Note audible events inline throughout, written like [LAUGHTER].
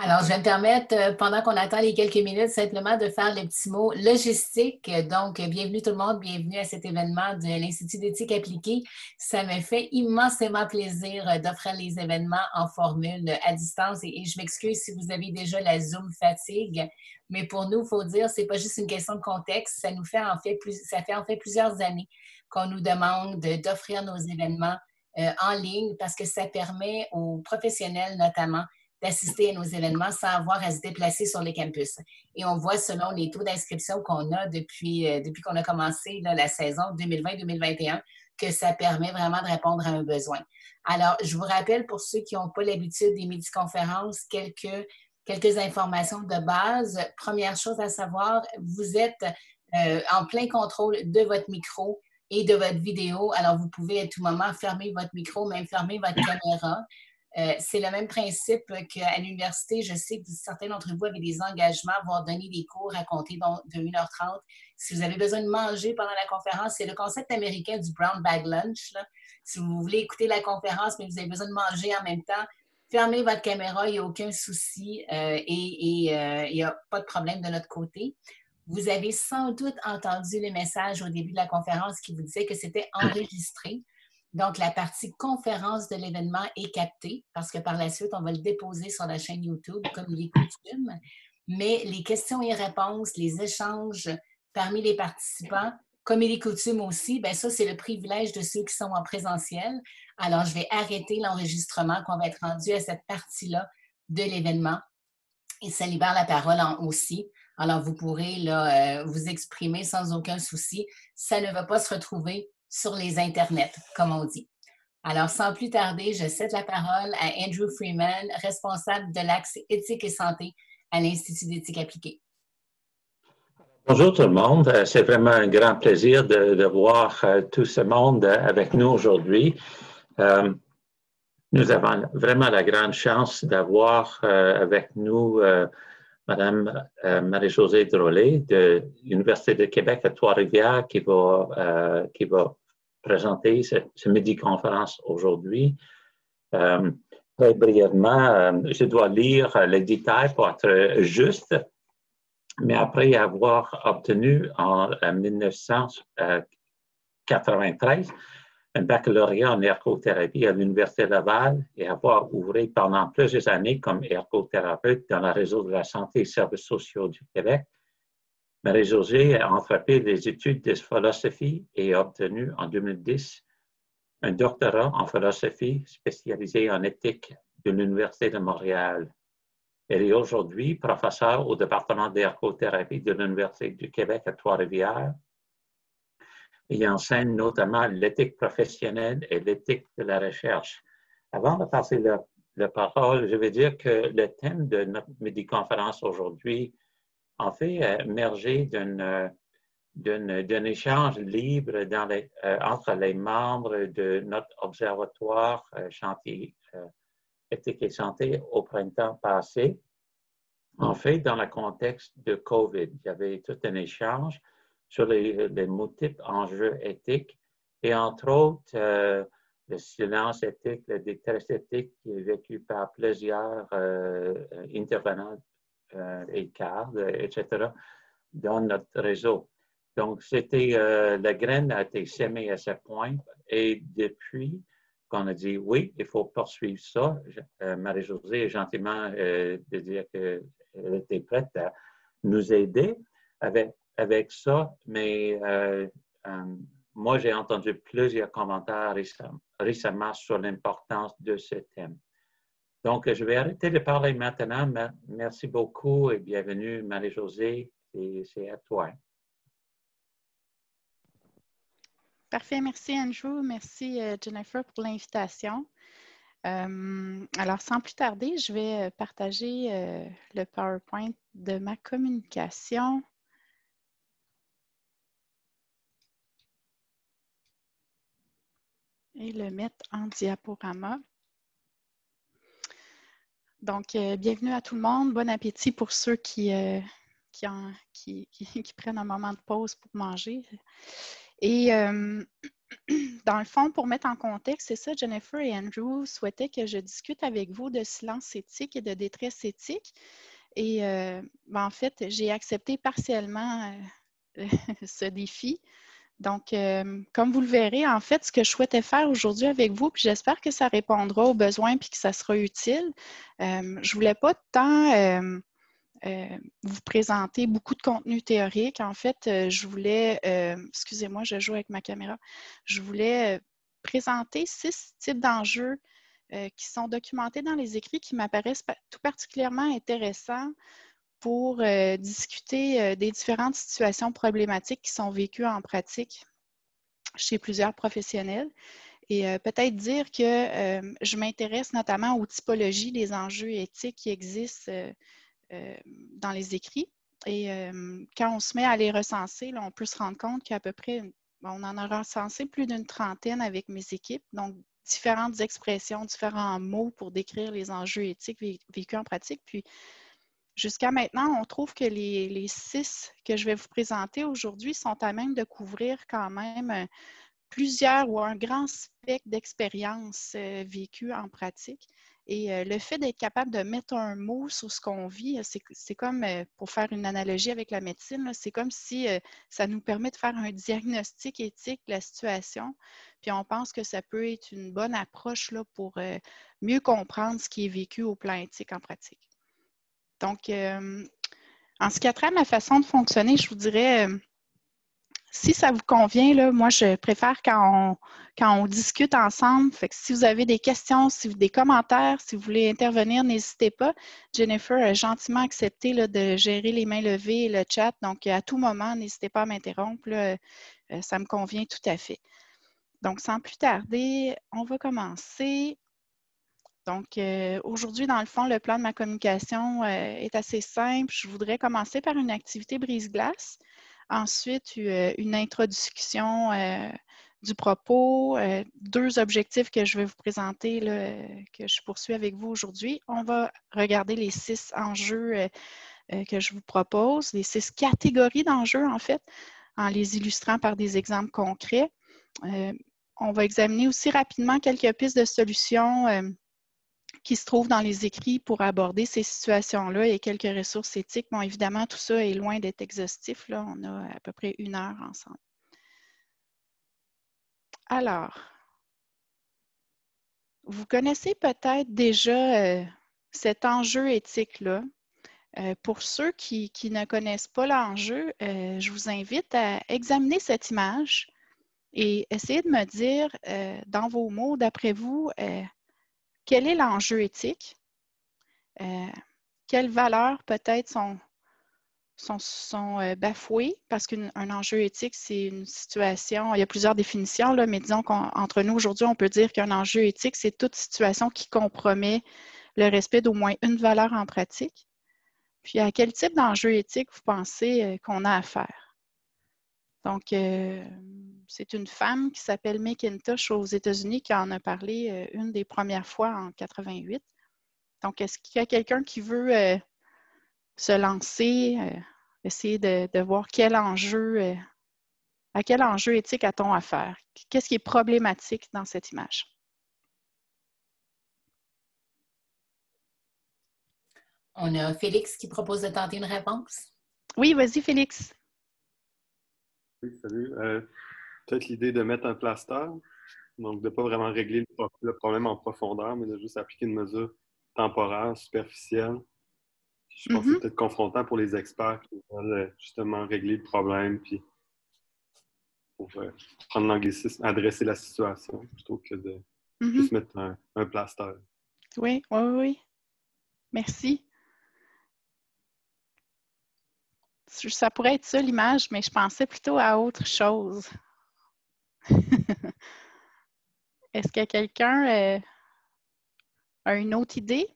Alors, je vais me permettre, euh, pendant qu'on attend les quelques minutes, simplement de faire le petit mot logistique. Donc, bienvenue tout le monde, bienvenue à cet événement de l'Institut d'éthique appliquée. Ça me fait immensément plaisir euh, d'offrir les événements en formule à distance et, je m'excuse si vous avez déjà la Zoom fatigue, mais pour nous, faut dire, c'est pas juste une question de contexte, ça nous fait en fait, plus, ça fait en fait plusieurs années qu'on nous demande d'offrir nos événements euh, en ligne parce que ça permet aux professionnels notamment d'assister à nos événements sans avoir à se déplacer sur les campus. Et on voit selon les taux d'inscription qu'on a depuis, euh, depuis qu'on a commencé la saison 2020-2021 que ça permet vraiment de répondre à un besoin. Alors, je vous rappelle pour ceux qui n'ont pas l'habitude des midi-conférences, quelques, quelques informations de base. Première chose à savoir, vous êtes euh, en plein contrôle de votre micro et de votre vidéo. Alors, vous pouvez à tout moment fermer votre micro, même fermer votre caméra. Euh, c'est le même principe qu'à l'université. Je sais que certains d'entre vous avaient des engagements, voire donner des cours à compter de 1h30. Si vous avez besoin de manger pendant la conférence, c'est le concept américain du brown bag lunch. Si vous voulez écouter la conférence, mais vous avez besoin de manger en même temps, fermez votre caméra, il n'y a aucun souci euh, et, euh, il n'y a pas de problème de notre côté. Vous avez sans doute entendu le message au début de la conférence qui vous disait que c'était enregistré. Donc, la partie conférence de l'événement est captée parce que par la suite, on va le déposer sur la chaîne YouTube comme il est coutume. Mais les questions et réponses, les échanges parmi les participants, comme il est coutume aussi, bien ça, c'est le privilège de ceux qui sont en présentiel. Alors, je vais arrêter l'enregistrement qu'on va être rendu à cette partie-là de l'événement. Et ça libère la parole aussi. Alors, vous pourrez là, euh, vous exprimer sans aucun souci. Ça ne va pas se retrouver sur les internets, comme on dit. Alors, sans plus tarder, je cède la parole à Andrew Freeman, responsable de l'axe éthique et santé à l'Institut d'éthique appliquée. Bonjour tout le monde. Euh, c'est vraiment un grand plaisir de, voir euh, tout ce monde euh, avec nous aujourd'hui. nous avons vraiment la grande chance d'avoir avec nous Madame Marie-Josée Drolet de l'Université de Québec à Trois-Rivières qui va, qui va présenter ce, midi-conférence aujourd'hui. Euh, très brièvement, euh, je dois lire les détails pour être juste, mais après avoir obtenu en 1993 un baccalauréat en ergothérapie à l'Université Laval et avoir ouvert pendant plusieurs années comme ergothérapeute dans le réseau de la santé et services sociaux du Québec, Marie-Josée a entrepris des études de philosophie et a obtenu en 2010 un doctorat en philosophie spécialisé en éthique de l'Université de Montréal. Elle est aujourd'hui professeure au département d'ergothérapie de l'Université du Québec à Trois-Rivières et enseigne notamment l'éthique professionnelle et l'éthique de la recherche. Avant de passer la, parole, je vais dire que le thème de notre midi-conférence aujourd'hui en fait euh, émerger euh, d'un échange libre euh, entre les membres de notre observatoire chantier éthique et santé au printemps passé. En fait, dans le contexte de COVID, il y avait tout un échange sur les, multiples enjeux éthiques et entre autres le silence éthique, le détresse éthique qui est vécu par plusieurs intervenants euh, et cadres, etc., dans notre réseau. Donc, c'était, euh, la graine a été sémée à ce point et depuis qu'on a dit oui, il faut poursuivre ça, euh, Marie-Josée est gentiment de dire qu'elle était prête à nous aider avec, avec ça, mais moi, j'ai entendu plusieurs commentaires récemment sur l'importance de ce thème. Donc, je vais arrêter de parler maintenant. Merci beaucoup et bienvenue, Marie-Josée. C'est à toi. Parfait. Merci, Andrew. Merci, euh, Jennifer, pour l'invitation. Euh, alors, sans plus tarder, je vais euh, partager le PowerPoint de ma communication. Et le mettre en diaporama. Donc, euh, bienvenue à tout le monde. Bon appétit pour ceux qui, euh, qui, [LAUGHS] prennent un moment de pause pour manger. Et euh, [CLEARS THROAT] dans le fond, pour mettre en contexte, c'est ça, Jennifer et Andrew souhaitaient que je discute avec vous de silence éthique et de détresse éthique. Et ben, en fait, j'ai accepté partiellement [LAUGHS] ce défi. Donc, euh, comme vous le verrez, en fait, ce que je souhaitais faire aujourd'hui avec vous, puis j'espère que ça répondra aux besoins puis que ça sera utile. je ne voulais pas tant vous présenter beaucoup de contenu théorique. En fait, je voulais, excusez-moi, je joue avec ma caméra, je voulais présenter six types d'enjeux qui sont documentés dans les écrits qui m'apparaissent tout particulièrement intéressants pour discuter des différentes situations problématiques qui sont vécues en pratique chez plusieurs professionnels et peut-être dire que je m'intéresse notamment aux typologies des enjeux éthiques qui existent dans les écrits. Et quand on se met à les recenser, on peut se rendre compte qu'à peu près, on en a recensé plus d'une trentaine avec mes équipes. Donc, différentes expressions, différents mots pour décrire les enjeux éthiques vécus en pratique. Puis, jusqu'à maintenant, on trouve que les, six que je vais vous présenter aujourd'hui sont à même de couvrir quand même euh, plusieurs ou un grand spectre d'expériences euh, vécues en pratique. Et euh, le fait d'être capable de mettre un mot sur ce qu'on vit, c'est comme, pour faire une analogie avec la médecine, c'est comme si ça nous permet de faire un diagnostic éthique de la situation. Puis on pense que ça peut être une bonne approche là, pour mieux comprendre ce qui est vécu au plan éthique en pratique. Donc, en ce qui a trait à ma façon de fonctionner, je vous dirais, si ça vous convient, là, moi, je préfère quand on, discute ensemble. Si vous avez des questions, des commentaires, si vous voulez intervenir, n'hésitez pas. Jennifer a gentiment accepté de gérer les mains levées et le chat. Donc, à tout moment, n'hésitez pas à m'interrompre. Euh, ça me convient tout à fait. Donc, sans plus tarder, on va commencer. Donc, euh, aujourd'hui, dans le fond, le plan de ma communication euh, est assez simple. Je voudrais commencer par une activité brise-glace. Ensuite, euh, une introduction du propos, deux objectifs que je vais vous présenter, que je poursuis avec vous aujourd'hui. On va regarder les six enjeux que je vous propose, les six catégories d'enjeux, en fait, en les illustrant par des exemples concrets. on va examiner aussi rapidement quelques pistes de solutions qui se trouvent dans les écrits pour aborder ces situations-là et quelques ressources éthiques. Bon, évidemment, tout ça est loin d'être exhaustif. Là. On a à peu près une heure ensemble. Alors, vous connaissez peut-être déjà euh, cet enjeu éthique-là. Euh, pour ceux qui, ne connaissent pas l'enjeu, euh, je vous invite à examiner cette image et essayer de me dire dans vos mots, d'après vous, quel est l'enjeu éthique? Euh, quelles valeurs peut-être sont, sont, euh, bafouées? Parce qu'un enjeu éthique, c'est une situation, il y a plusieurs définitions, là, mais disons qu'entre nous aujourd'hui, on peut dire qu'un enjeu éthique, c'est toute situation qui compromet le respect d'au moins une valeur en pratique. Puis à quel type d'enjeu éthique vous pensez euh, qu'on a affaire? Donc, c'est une femme qui s'appelle McIntosh aux États-Unis qui en a parlé euh, une des premières fois en 88. Donc, est-ce qu'il y a quelqu'un qui veut euh, se lancer, euh, essayer de, voir quel enjeu, à quel enjeu éthique a-t-on affaire? Qu'est-ce qui est problématique dans cette image? On a Félix qui propose de tenter une réponse. Oui, vas-y, Félix. Oui, salut peut-être l'idée de mettre un plaster, donc de ne pas vraiment régler le, problème en profondeur, mais de juste appliquer une mesure temporaire, superficielle. Je pense que c'est mm-hmm. peut-être confrontant pour les experts qui veulent euh, justement régler le problème, puis pour euh, prendre l'anglicisme, adresser la situation, plutôt que de mm-hmm. juste mettre un, un plaster. Oui, oui, oui. Merci. Ça pourrait être ça l'image, mais je pensais plutôt à autre chose. [LAUGHS] Est-ce que quelqu'un euh, a une autre idée?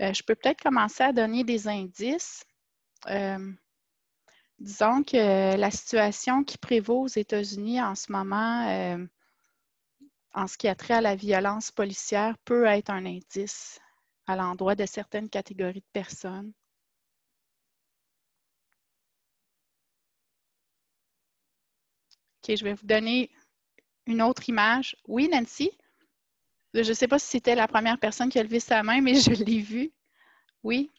Euh, je peux peut-être commencer à donner des indices. Euh, disons que la situation qui prévaut aux États-Unis en ce moment, en ce qui a trait à la violence policière, peut être un indice à l'endroit de certaines catégories de personnes. OK, je vais vous donner une autre image. Oui, Nancy? Je ne sais pas si c'était la première personne qui a levé sa main, mais [LAUGHS] je l'ai vu. Oui?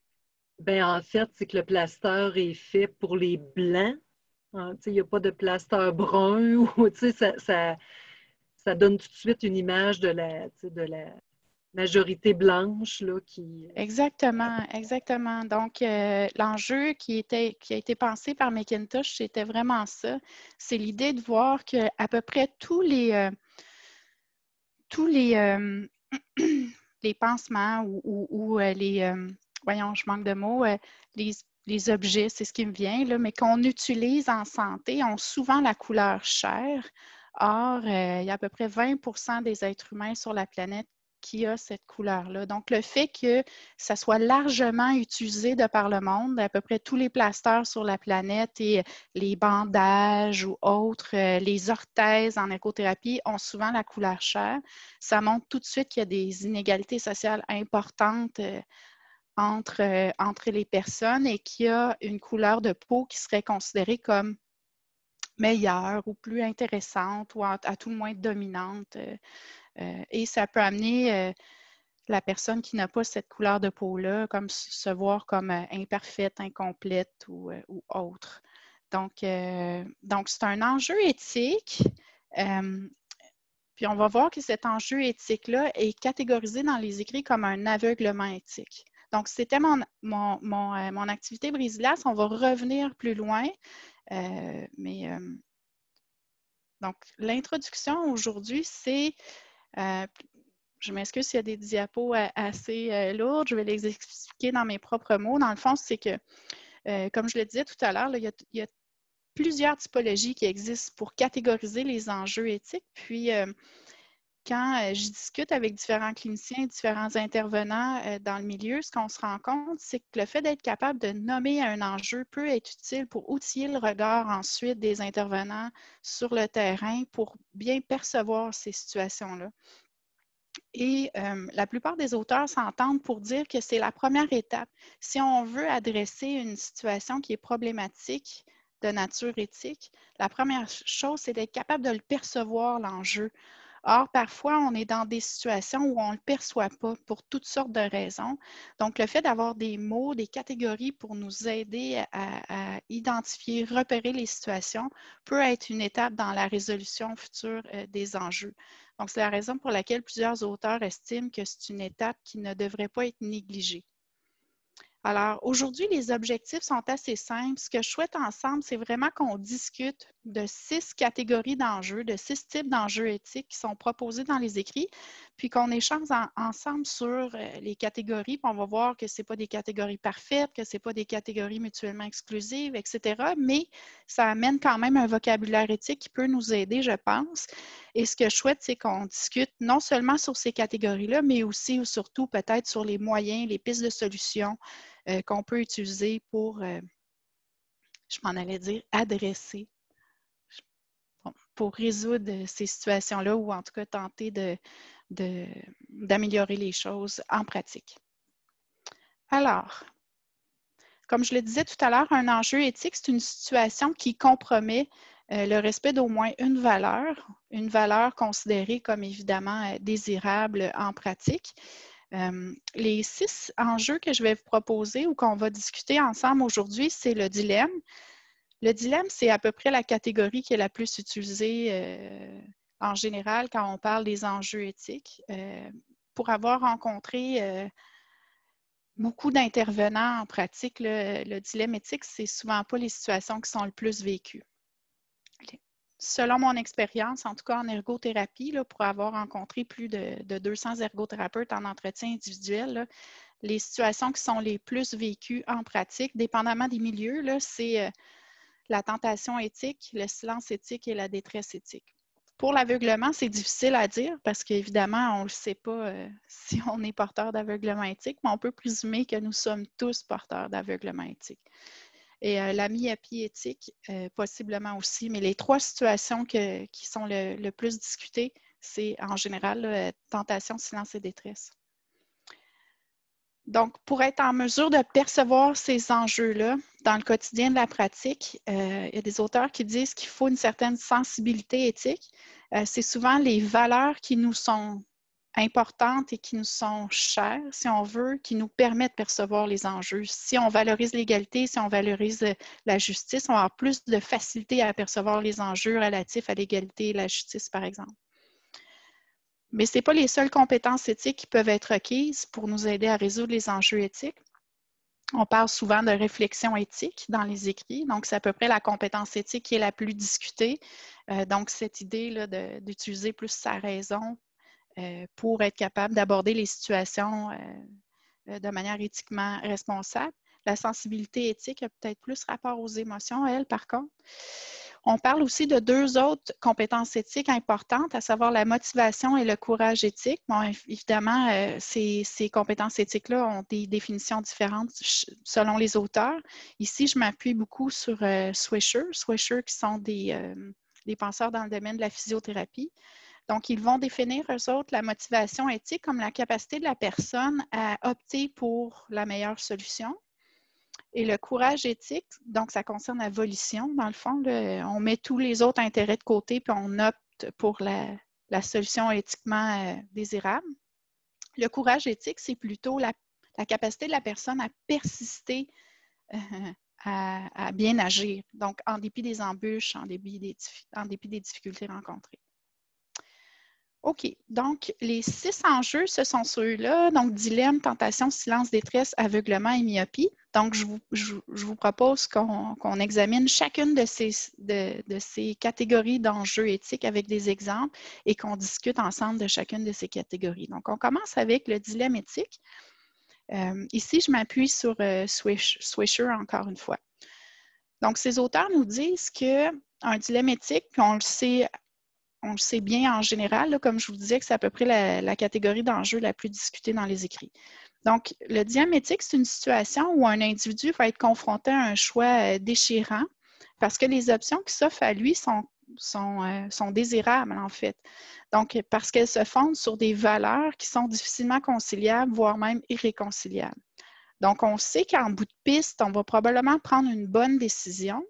Ben, en fait, c'est que le plaster est fait pour les blancs. Hein, il n'y a pas de plaster brun [LAUGHS] ou ça, ça, ça, donne tout de suite une image de la, de la majorité blanche là, qui. Exactement, exactement. Donc, euh, l'enjeu qui, était, qui a été pensé par McIntosh, c'était vraiment ça. C'est l'idée de voir qu'à peu près tous les. Euh, tous les, euh, [CLEARS THROAT] les pansements ou, les, voyons, je manque de mots, les, objets, c'est ce qui me vient, là, mais qu'on utilise en santé ont souvent la couleur chair. Or, il y a à peu près 20% des êtres humains sur la planète qui a cette couleur-là. Donc, le fait que ça soit largement utilisé de par le monde, à peu près tous les plasters sur la planète et les bandages ou autres, euh, les orthèses en écothérapie ont souvent la couleur chair. Ça montre tout de suite qu'il y a des inégalités sociales importantes euh, entre, euh, entre les personnes et qu'il y a une couleur de peau qui serait considérée comme meilleure ou plus intéressante ou à, tout le moins dominante. Euh, et ça peut amener euh, la personne qui n'a pas cette couleur de peau-là, comme se voir comme euh, imparfaite, incomplète ou, autre. Donc, donc c'est un enjeu éthique. puis on va voir que cet enjeu éthique-là est catégorisé dans les écrits comme un aveuglement éthique. Donc, c'était mon, mon, mon, activité brise-glace. On va revenir plus loin. mais donc, l'introduction aujourd'hui, c'est je m'excuse s'il y a des diapos euh, assez euh, lourdes, je vais les expliquer dans mes propres mots. Dans le fond, c'est que, comme je le disais tout à l'heure, il, y a plusieurs typologies qui existent pour catégoriser les enjeux éthiques. Puis, quand je discute avec différents cliniciens, différents intervenants dans le milieu, ce qu'on se rend compte, c'est que le fait d'être capable de nommer un enjeu peut être utile pour outiller le regard ensuite des intervenants sur le terrain pour bien percevoir ces situations-là. Et la plupart des auteurs s'entendent pour dire que c'est la première étape. Si on veut adresser une situation qui est problématique de nature éthique, la première chose, c'est d'être capable de le percevoir, l'enjeu. Or, parfois, on est dans des situations où on ne le perçoit pas pour toutes sortes de raisons. Donc, le fait d'avoir des mots, des catégories pour nous aider à, identifier, repérer les situations peut être une étape dans la résolution future euh, des enjeux. Donc, c'est la raison pour laquelle plusieurs auteurs estiment que c'est une étape qui ne devrait pas être négligée. Alors, aujourd'hui, les objectifs sont assez simples. Ce que je souhaite ensemble, c'est vraiment qu'on discute de six catégories d'enjeux, de six types d'enjeux éthiques qui sont proposés dans les écrits, puis qu'on échange ensemble sur euh, les catégories, on va voir que ce pas des catégories parfaites, que ce pas des catégories mutuellement exclusives, etc., mais ça amène quand même un vocabulaire éthique qui peut nous aider, je pense. Et ce que je souhaite, c'est qu'on discute non seulement sur ces catégories-là, mais aussi ou surtout peut-être sur les moyens, les pistes de solutions euh, qu'on peut utiliser pour, euh, je m'en allais dire, adresser, pour résoudre ces situations-là ou en tout cas tenter d'améliorer les choses en pratique. Alors, comme je le disais tout à l'heure, un enjeu éthique, c'est une situation qui compromet euh, le respect d'au moins une valeur, une valeur considérée comme évidemment désirable en pratique. Euh, les six enjeux que je vais vous proposer ou qu'on va discuter ensemble aujourd'hui, c'est le dilemme. Le dilemme, c'est à peu près la catégorie qui est la plus utilisée euh, en général quand on parle des enjeux éthiques. Euh, pour avoir rencontré beaucoup d'intervenants en pratique, le, le dilemme éthique, c'est souvent pas les situations qui sont le plus vécues selon mon expérience, en tout cas en ergothérapie, pour avoir rencontré plus de, 200 ergothérapeutes en entretien individuel, les situations qui sont les plus vécues en pratique, dépendamment des milieux, c'est euh, la tentation éthique, le silence éthique et la détresse éthique. Pour l'aveuglement, c'est difficile à dire parce qu'évidemment, on ne sait pas euh, [LAUGHS] si on est porteur d'aveuglement éthique, mais on peut présumer que nous sommes tous porteurs d'aveuglement éthique et euh, la myopie éthique, euh, possiblement aussi. Mais les trois situations qui sont le, plus discutées, c'est en général tentation, silence et détresse. Donc, pour être en mesure de percevoir ces enjeux-là dans le quotidien de la pratique, euh, il y a des auteurs qui disent qu'il faut une certaine sensibilité éthique. Euh, c'est souvent les valeurs qui nous sont importantes et qui nous sont chères, si on veut, qui nous permettent de percevoir les enjeux. Si on valorise l'égalité, si on valorise la justice, on va plus de facilité à percevoir les enjeux relatifs à l'égalité et la justice, par exemple. Mais ce n'est pas les seules compétences éthiques qui peuvent être requises pour nous aider à résoudre les enjeux éthiques. On parle souvent de réflexion éthique dans les écrits, donc c'est à peu près la compétence éthique qui est la plus discutée. Euh, donc, cette idée d'utiliser plus sa raison euh, pour être capable d'aborder les situations euh, de manière éthiquement responsable. La sensibilité éthique a peut-être plus rapport aux émotions, elle, par contre. On parle aussi de deux autres compétences éthiques importantes, à savoir la motivation et le courage éthique. Bon, évidemment, euh, ces, compétences éthiques-là ont des définitions différentes selon les auteurs. Ici, je m'appuie beaucoup sur euh, Swisher, Swisher qui sont des, euh, des penseurs dans le domaine de la physiothérapie. Donc, ils vont définir, eux autres, la motivation éthique comme la capacité de la personne à opter pour la meilleure solution, et le courage éthique, donc ça concerne la volition, dans le fond. on met tous les autres intérêts de côté puis on opte pour la, solution éthiquement euh, désirable. Le courage éthique, c'est plutôt la, capacité de la personne à persister, euh, à, bien agir, donc en dépit des embûches, en dépit des difficultés rencontrées. OK. Donc, les six enjeux, ce sont ceux-là. Donc, dilemme, tentation, silence, détresse, aveuglement et myopie. Donc, je vous, propose qu'on examine chacune de ces, catégories d'enjeux éthiques avec des exemples et qu'on discute ensemble de chacune de ces catégories. Donc, on commence avec le dilemme éthique. Euh, ici, je m'appuie sur euh, Swisher encore une fois. Donc, ces auteurs nous disent qu'un dilemme éthique, on le sait on le sait bien en général, comme je vous disais, que c'est à peu près la, catégorie d'enjeux la plus discutée dans les écrits. Donc, le diamétique, c'est une situation où un individu va être confronté à un choix euh, déchirant parce que les options qui s'offrent à lui sont, euh, sont, désirables, en fait. Donc, parce qu'elles se fondent sur des valeurs qui sont difficilement conciliables, voire même irréconciliables. Donc, on sait qu'en bout de piste, on va probablement prendre une bonne décision,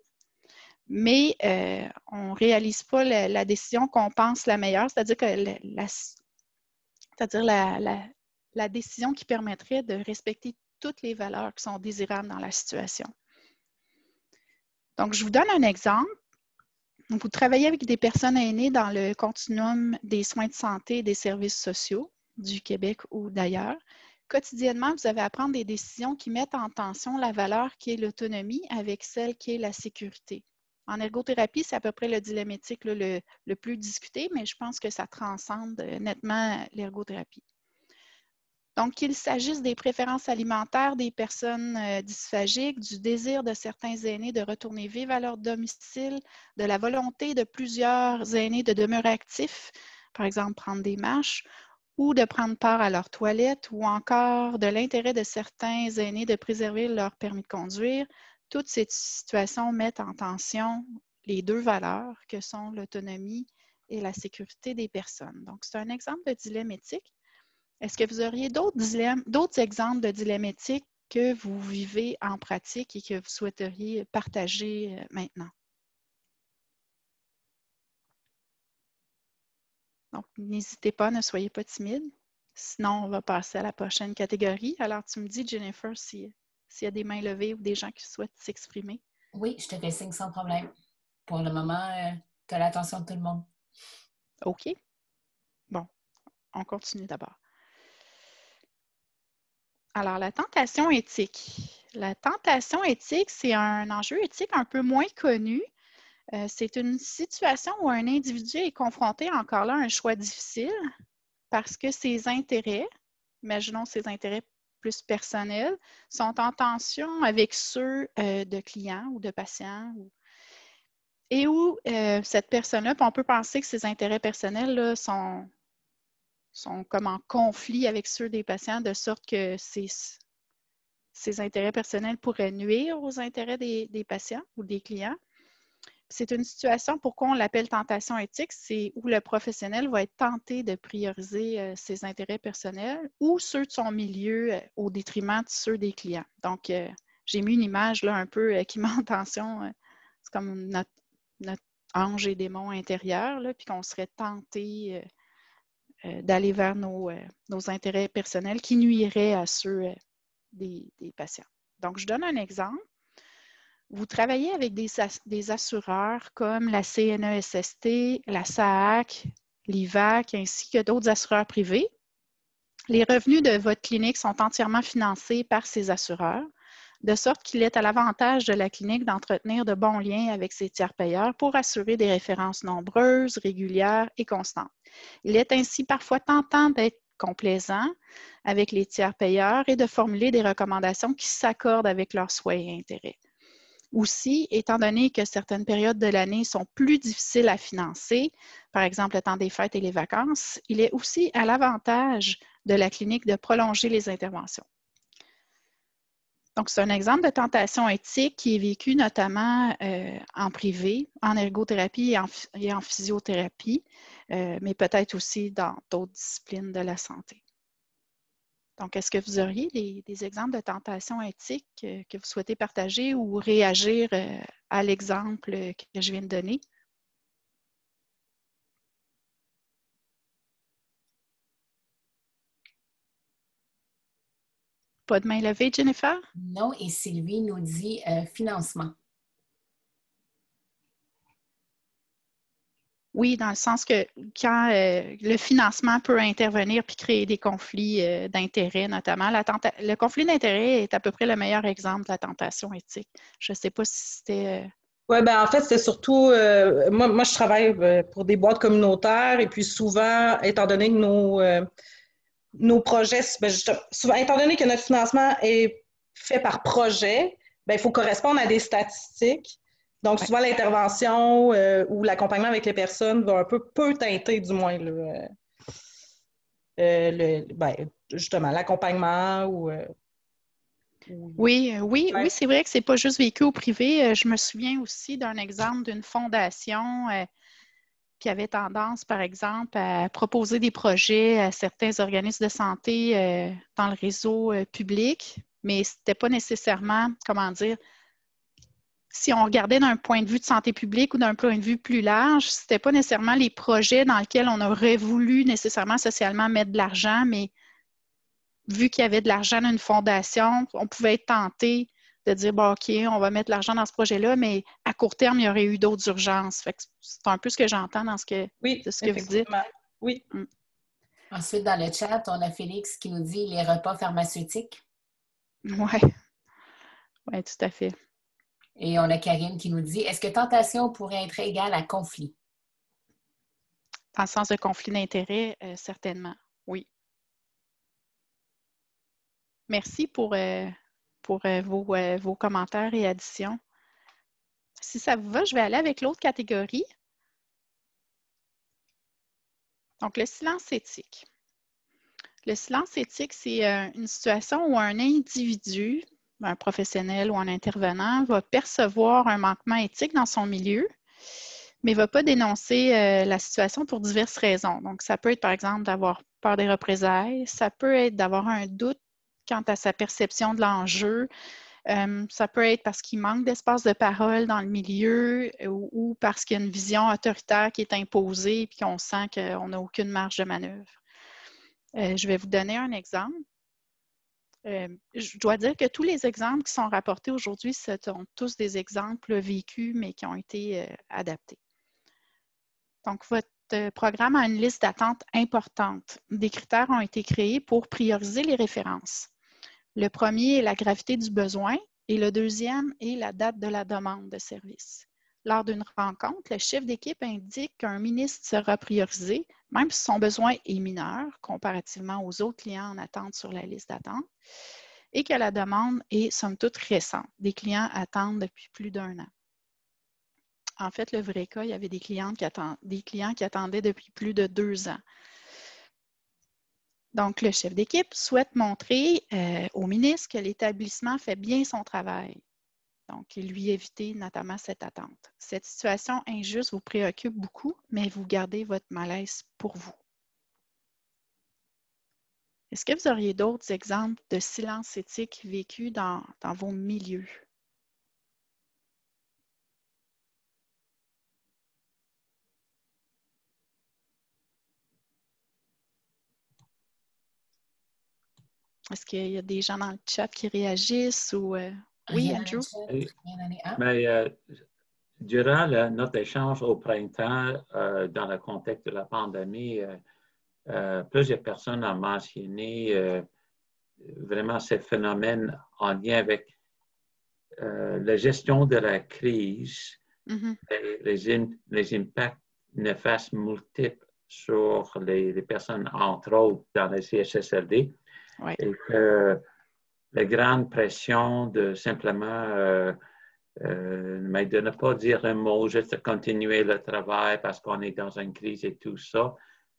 mais euh, on ne réalise pas la, décision qu'on pense la meilleure, c'est-à-dire que la, c'est-à-dire la, décision qui permettrait de respecter toutes les valeurs qui sont désirables dans la situation. Donc, je vous donne un exemple. Vous travaillez avec des personnes aînées dans le continuum des soins de santé et des services sociaux du Québec ou d'ailleurs. Quotidiennement, vous avez à prendre des décisions qui mettent en tension la valeur qui est l'autonomie avec celle qui est la sécurité. En ergothérapie, c'est à peu près le dilemme le, plus discuté, mais je pense que ça transcende euh, nettement l'ergothérapie. Donc, qu'il s'agisse des préférences alimentaires des personnes euh, dysphagiques, du désir de certains aînés de retourner vivre à leur domicile, de la volonté de plusieurs aînés de demeurer actifs, par exemple prendre des marches, ou de prendre part à leur toilette, ou encore de l'intérêt de certains aînés de préserver leur permis de conduire, toutes ces situations mettent en tension les deux valeurs que sont l'autonomie et la sécurité des personnes. Donc, c'est un exemple de dilemme éthique. Est-ce que vous auriez d'autres exemples de dilemme éthique que vous vivez en pratique et que vous souhaiteriez partager euh, maintenant? Donc, n'hésitez pas, ne soyez pas timide. Sinon, on va passer à la prochaine catégorie. Alors, tu me dis, Jennifer, si s'il y a des mains levées ou des gens qui souhaitent s'exprimer. Oui, je te fais signe sans problème. Pour le moment, euh, tu as l'attention de tout le monde. OK. Bon, on continue d'abord. Alors, la tentation éthique. La tentation éthique, c'est un enjeu éthique un peu moins connu. Euh, c'est une situation où un individu est confronté encore là à un choix difficile parce que ses intérêts, imaginons ses intérêts plus personnels sont en tension avec ceux euh, de clients ou de patients. Et où euh, cette personne-là, on peut penser que ses intérêts personnels sont, comme en conflit avec ceux des patients, de sorte que ces, ces intérêts personnels pourraient nuire aux intérêts des, patients ou des clients. C'est une situation, pourquoi on l'appelle tentation éthique, c'est où le professionnel va être tenté de prioriser euh, ses intérêts personnels ou ceux de son milieu euh, au détriment de ceux des clients. Donc, euh, j'ai mis une image là un peu qui [LAUGHS] met en tension. c'est comme notre, ange et démon intérieur, puis qu'on serait tenté d'aller vers nos, intérêts personnels qui nuiraient à ceux des patients. Donc, je donne un exemple. Vous travaillez avec des, assureurs comme la CNESST, la SAAC, l'IVAC, ainsi que d'autres assureurs privés. Les revenus de votre clinique sont entièrement financés par ces assureurs, de sorte qu'il est à l'avantage de la clinique d'entretenir de bons liens avec ses tiers payeurs pour assurer des références nombreuses, régulières et constantes. Il est ainsi parfois tentant d'être complaisant avec les tiers payeurs et de formuler des recommandations qui s'accordent avec leurs souhaits et intérêts. Aussi, étant donné que certaines périodes de l'année sont plus difficiles à financer, par exemple le temps des fêtes et les vacances, il est aussi à l'avantage de la clinique de prolonger les interventions. Donc, c'est un exemple de tentation éthique qui est vécu notamment euh, en privé, en ergothérapie et en, physiothérapie, euh, mais peut-être aussi dans d'autres disciplines de la santé. Donc, est-ce que vous auriez des, exemples de tentations éthiques euh, que vous souhaitez partager ou réagir euh, à l'exemple que je viens de donner? Pas de main levée, Jennifer? Non, et Sylvie nous dit euh, financement. Oui, dans le sens que quand euh, le financement peut intervenir puis créer des conflits euh, d'intérêts, notamment, le conflit d'intérêts est à peu près le meilleur exemple de la tentation éthique. Je ne sais pas si c'était. Euh, oui, ben en fait, c'est surtout. moi, moi, je travaille pour des boîtes communautaires et puis souvent, étant donné que nos, nos projets, ben, souvent, étant donné que notre financement est fait par projet, ben, il faut correspondre à des statistiques. Donc, souvent, l'intervention euh, ou l'accompagnement avec les personnes va un peu, peu teinter, du moins, euh, euh, ben, justement, l'accompagnement ou. Oui, oui, oui, c'est vrai que c'est pas juste vécu au privé. Je me souviens aussi d'un exemple d'une fondation qui avait tendance, par exemple, à proposer des projets à certains organismes de santé dans le réseau public, mais ce n'était pas nécessairement, comment dire, si on regardait d'un point de vue de santé publique ou d'un point de vue plus large, ce n'était pas nécessairement les projets dans lesquels on aurait voulu nécessairement socialement mettre de l'argent, mais vu qu'il y avait de l'argent dans une fondation, on pouvait être tenté de dire bon, OK, on va mettre de l'argent dans ce projet-là, mais à court terme, il y aurait eu d'autres urgences. c'est un peu ce que j'entends dans ce que, oui, ce que vous dites. Oui. Mm. Ensuite, dans le chat, on a Félix qui nous dit les repas pharmaceutiques. Oui. Oui, tout à fait. Et on a Karine qui nous dit Est-ce que tentation pourrait être égale à conflit? Dans le sens de conflit d'intérêt, euh, certainement, oui. Merci pour, euh, pour euh, vos, vos, commentaires et additions. Si ça vous va, je vais aller avec l'autre catégorie. Donc, le silence éthique. Le silence éthique, c'est une situation où un individu un professionnel ou un intervenant va percevoir un manquement éthique dans son milieu, mais ne va pas dénoncer euh, la situation pour diverses raisons. Donc, ça peut être, par exemple, d'avoir peur des représailles, ça peut être d'avoir un doute quant à sa perception de l'enjeu, euh, ça peut être parce qu'il manque d'espace de parole dans le milieu ou, parce qu'il y a une vision autoritaire qui est imposée et qu'on sent qu'on n'a aucune marge de manœuvre. Euh, je vais vous donner un exemple. Euh, je dois dire que tous les exemples qui sont rapportés aujourd'hui sont tous des exemples vécus, mais qui ont été euh, adaptés. Donc, votre euh, programme a une liste d'attente importante. Des critères ont été créés pour prioriser les références. Le premier est la gravité du besoin et le deuxième est la date de la demande de service. Lors d'une rencontre, le chef d'équipe indique qu'un ministre sera priorisé, même si son besoin est mineur comparativement aux autres clients en attente sur la liste d'attente, et que la demande est somme toute récente. Des clients attendent depuis plus d'un an. En fait, le vrai cas, il y avait des, clients qui, attendaient depuis plus de deux ans. Donc, le chef d'équipe souhaite montrer euh, au ministre que l'établissement fait bien son travail Donc, lui éviter notamment cette attente. Cette situation injuste vous préoccupe beaucoup, mais vous gardez votre malaise pour vous. Est-ce que vous auriez d'autres exemples de silence éthique vécu dans, vos milieux? Est-ce qu'il y a des gens dans le chat qui réagissent ou euh, oui, Andrew? Mais, euh, durant notre échange au printemps, euh, dans le contexte de la pandémie, plusieurs personnes ont mentionné vraiment ces phénomènes en lien avec la gestion de la crise mm-hmm. et les, les, impacts néfastes multiples sur les, les, personnes, entre autres, dans les CHSLD. Et que la grande pression de simplement, euh, euh, mais de ne pas dire un mot, juste de continuer le travail parce qu'on est dans une crise et tout ça.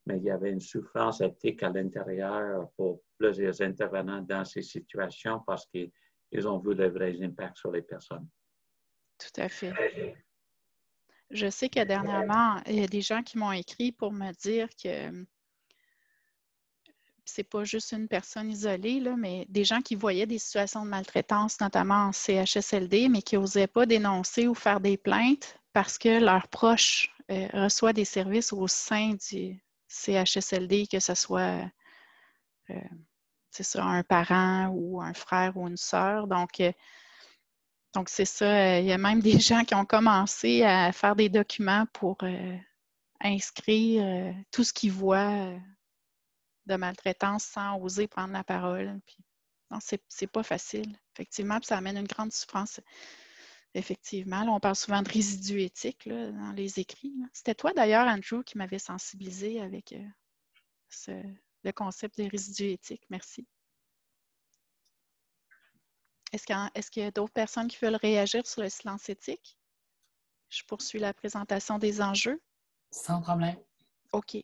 Mais il y avait une souffrance éthique à l'intérieur pour plusieurs intervenants dans ces situations parce qu'ils ont vu les vrais impacts sur les personnes. Tout à fait. Je sais que dernièrement, il y a des gens qui m'ont écrit pour me dire que c'est pas juste une personne isolée, là, mais des gens qui voyaient des situations de maltraitance, notamment en CHSLD, mais qui n'osaient pas dénoncer ou faire des plaintes parce que leurs proches euh, reçoivent des services au sein du CHSLD, que ce soit euh, un parent ou un frère ou une sœur. Donc, euh, donc c'est ça. Il y a même [LAUGHS] des gens qui ont commencé à faire des documents pour inscrire tout ce qu'ils voient de maltraitance sans oser prendre la parole. Puis, non, c'est pas facile. Effectivement, ça amène une grande souffrance. Effectivement, on parle souvent de résidus éthiques dans les écrits. C'était toi d'ailleurs, Andrew, qui m'avait sensibilisé avec euh, le concept des résidus éthiques. Merci. Est-ce qu'il y a d'autres personnes qui veulent réagir sur le silence éthique? Je poursuis la présentation des enjeux. Sans problème. OK.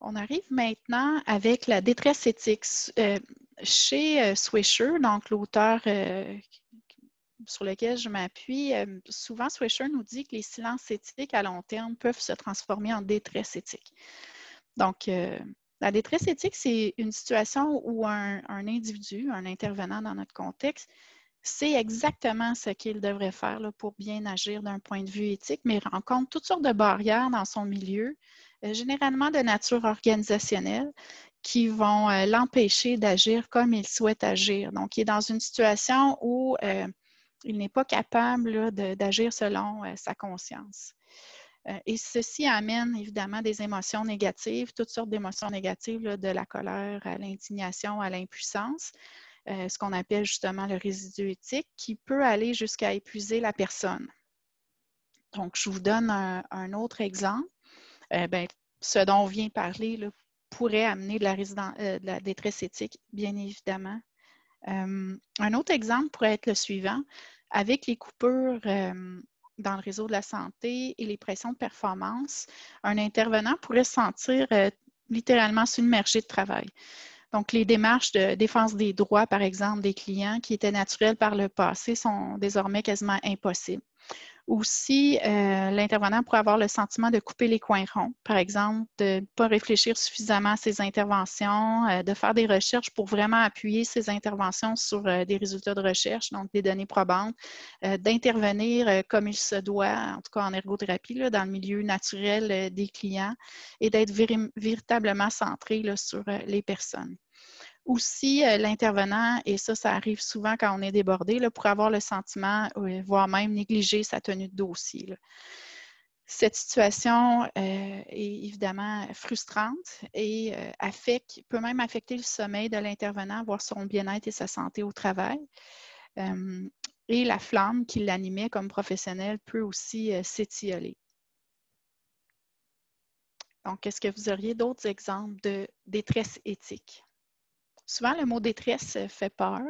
On arrive maintenant avec la détresse éthique. Euh, chez euh, Swisher, donc l'auteur euh, sur lequel je m'appuie, souvent Swisher nous dit que les silences éthiques à long terme peuvent se transformer en détresse éthique. Donc, la détresse éthique, c'est une situation où un, individu, un intervenant dans notre contexte, sait exactement ce qu'il devrait faire pour bien agir d'un point de vue éthique, mais rencontre toutes sortes de barrières dans son milieu généralement de nature organisationnelle, qui vont euh, l'empêcher d'agir comme il souhaite agir. Donc, il est dans une situation où euh, il n'est pas capable d'agir selon sa conscience. et ceci amène évidemment des émotions négatives, toutes sortes d'émotions négatives, de la colère à l'indignation, à l'impuissance, ce qu'on appelle justement le résidu éthique, qui peut aller jusqu'à épuiser la personne. Donc, je vous donne un autre exemple. Euh, ben, ce dont on vient parler pourrait amener de la, euh, de la, détresse éthique, bien évidemment. Euh, un autre exemple pourrait être le suivant. Avec les coupures dans le réseau de la santé et les pressions de performance, un intervenant pourrait se sentir littéralement submergé de travail. Donc, les démarches de défense des droits, par exemple, des clients qui étaient naturelles par le passé sont désormais quasiment impossibles. Aussi, euh, l'intervenant pourrait avoir le sentiment de couper les coins ronds, par exemple, de ne pas réfléchir suffisamment à ses interventions, euh, de faire des recherches pour vraiment appuyer ses interventions sur euh, des résultats de recherche, donc des données probantes, d'intervenir comme il se doit, en tout cas en ergothérapie, dans le milieu naturel des clients et d'être véritablement centré sur les personnes aussi euh, l'intervenant, et ça, ça arrive souvent quand on est débordé, là, pour avoir le sentiment, voire même négliger sa tenue de dossier. Cette situation euh, est évidemment frustrante et euh, peut même affecter le sommeil de l'intervenant, voire son bien-être et sa santé au travail. et la flamme qui l'animait comme professionnel peut aussi s'étioler. Donc, est-ce que vous auriez d'autres exemples de détresse éthique? Souvent, le mot détresse fait peur.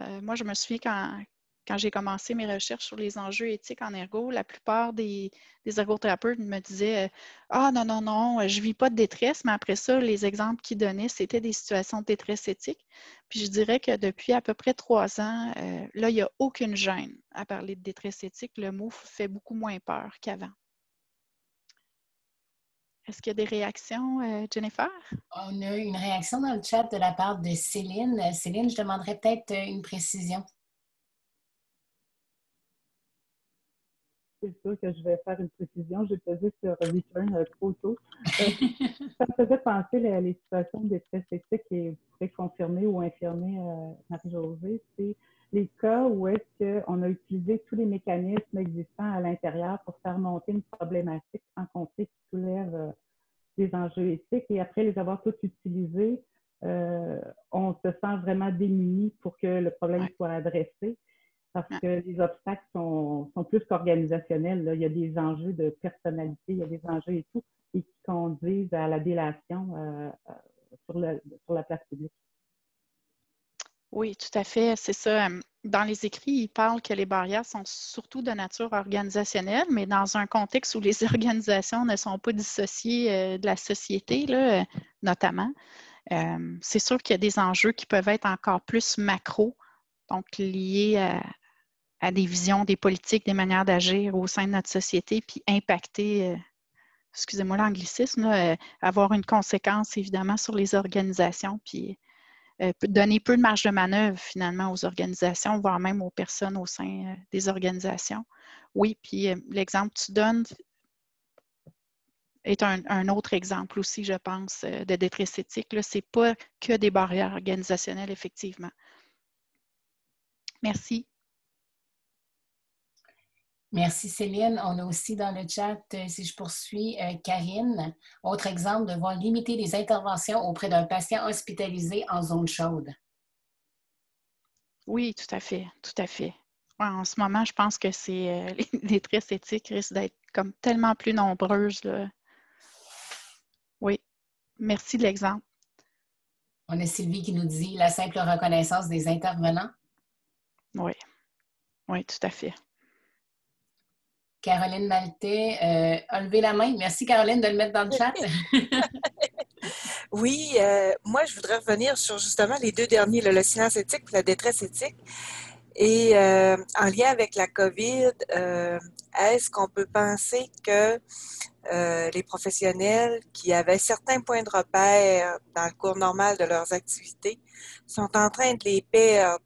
Euh, moi, je me souviens quand, j'ai commencé mes recherches sur les enjeux éthiques en ergo, la plupart des, ergothérapeutes me disaient Ah non, non, non, je ne vis pas de détresse, mais après ça, les exemples qu'ils donnaient, c'était des situations de détresse éthique. Puis je dirais que depuis à peu près trois ans, euh, là, il n'y a aucune gêne à parler de détresse éthique. Le mot fait beaucoup moins peur qu'avant. Est-ce qu'il y a des réactions, euh, Jennifer? On a une réaction dans le chat de la part de Céline. Céline, je demanderais peut-être une précision. c'est sûr que je vais faire une précision. J'ai posé sur Return euh, trop tôt. Euh, [LAUGHS] ça me faisait penser les, les situations de détresse éthique et vous pouvez confirmer ou infirmer euh, Marie-Josée. C'est les cas où est-ce qu'on a utilisé tous les mécanismes existants à l'intérieur pour faire monter une problématique rencontrée qui soulève des enjeux éthiques et après les avoir tous utilisés, on se sent vraiment démuni pour que le problème soit adressé parce que les obstacles sont, plus qu'organisationnels. Il y a des enjeux de personnalité, il y a des enjeux et tout, et qui conduisent à la délation euh, euh, sur, sur la place publique. Oui, tout à fait. C'est ça. Dans les écrits, il parle que les barrières sont surtout de nature organisationnelle, mais dans un contexte où les [LAUGHS] organisations ne sont pas dissociées de la société, notamment, c'est sûr qu'il y a des enjeux qui peuvent être encore plus macro, donc liés à, des visions, des politiques, des manières d'agir au sein de notre société, puis impacter, excusez-moi l'anglicisme, avoir une conséquence évidemment sur les organisations, puis euh, donner peu de marge de manœuvre finalement aux organisations, voire même aux personnes au sein des organisations. Oui, puis l'exemple que tu donnes est un, autre exemple aussi, je pense, de détresse éthique. Ce n'est pas que des barrières organisationnelles, effectivement. Merci. Merci Céline. On a aussi dans le chat, euh, si je poursuis, euh, Karine. Autre exemple, devoir limiter les interventions auprès d'un patient hospitalisé en zone chaude. Oui, tout à fait, tout à fait. en ce moment, je pense que c'est euh, [LAUGHS] les détresses éthiques risquent d'être comme tellement plus nombreuses. Oui, merci de l'exemple. On a Sylvie qui nous dit la simple reconnaissance des intervenants. Oui, oui, tout à fait. Caroline Maltais euh, a levé la main. Merci, Caroline, de le mettre dans le chat. [LAUGHS] [LAUGHS] oui, euh, moi, je voudrais revenir sur justement les deux derniers, le, silence éthique et la détresse éthique. Et euh, en lien avec la COVID, est-ce qu'on peut penser que les professionnels qui avaient certains points de repère dans le cours normal de leurs activités sont en train de les perdre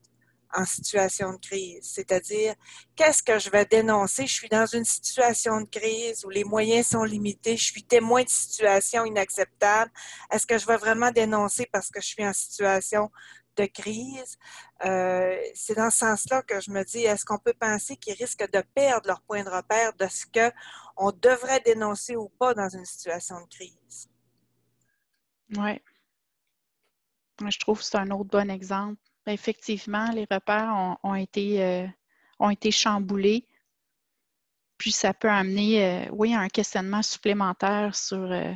en situation de crise, c'est-à-dire qu'est-ce que je vais dénoncer? Je suis dans une situation de crise où les moyens sont limités, je suis témoin de situations inacceptables. Est-ce que je vais vraiment dénoncer parce que je suis en situation de crise? Euh, c'est dans ce sens-là que je me dis, est-ce qu'on peut penser qu'ils risquent de perdre leur point de repère de ce qu'on devrait dénoncer ou pas dans une situation de crise? Oui. Je trouve que c'est un autre bon exemple effectivement, les repères ont, été, euh, ont été chamboulés. Puis ça peut amener, euh, oui, un questionnement supplémentaire sur. Euh,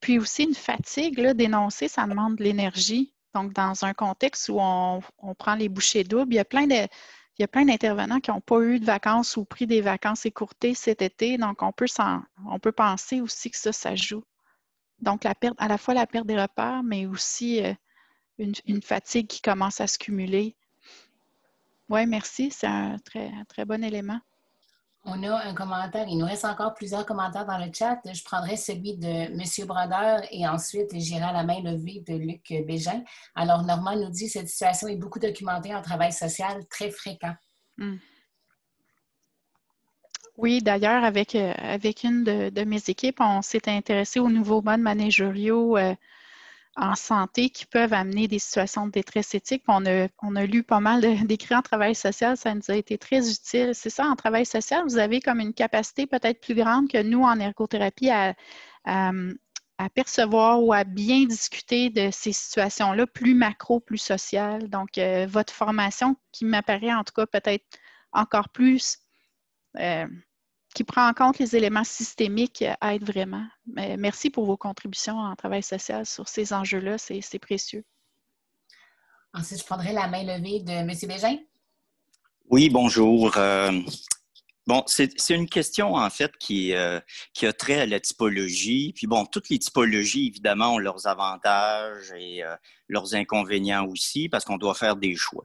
puis aussi une fatigue, là, dénoncer, ça demande de l'énergie. Donc, dans un contexte où on, prend les bouchées doubles, il y a plein de. Il y a plein d'intervenants qui n'ont pas eu de vacances ou pris des vacances écourtées cet été. Donc, on peut, on peut penser aussi que ça, ça joue. Donc, la perte, à la fois la perte des repères, mais aussi une, fatigue qui commence à se cumuler. Oui, merci. C'est un très, très bon élément. On a un commentaire. Il nous reste encore plusieurs commentaires dans le chat. Je prendrai celui de M. Brodeur et ensuite j'irai à la main levée de Luc Bégin. Alors, Normand nous dit que cette situation est beaucoup documentée en travail social très fréquent. Hmm. Oui, d'ailleurs, avec, euh, avec une de, mes équipes, on s'est intéressé aux nouveaux modes managériaux euh, en santé qui peuvent amener des situations de détresse éthique. On a, lu pas mal [LAUGHS] d'écrits en travail social, ça nous a été très utile. C'est ça, en travail social, vous avez comme une capacité peut-être plus grande que nous en ergothérapie à, percevoir ou à bien discuter de ces situations-là plus macro, plus sociales. Donc, euh, votre formation qui m'apparaît en tout cas peut-être encore plus euh, qui prend en compte les éléments systémiques euh, aide vraiment. merci pour vos contributions en travail social sur ces enjeux-là, c'est précieux. Ensuite, je prendrai la main levée de M. Bégin. Oui, bonjour. Euh, bon, c'est une question en fait qui, euh, qui a trait à la typologie. Puis bon, toutes les typologies, évidemment, ont leurs avantages et euh, leurs inconvénients aussi parce qu'on doit faire des choix.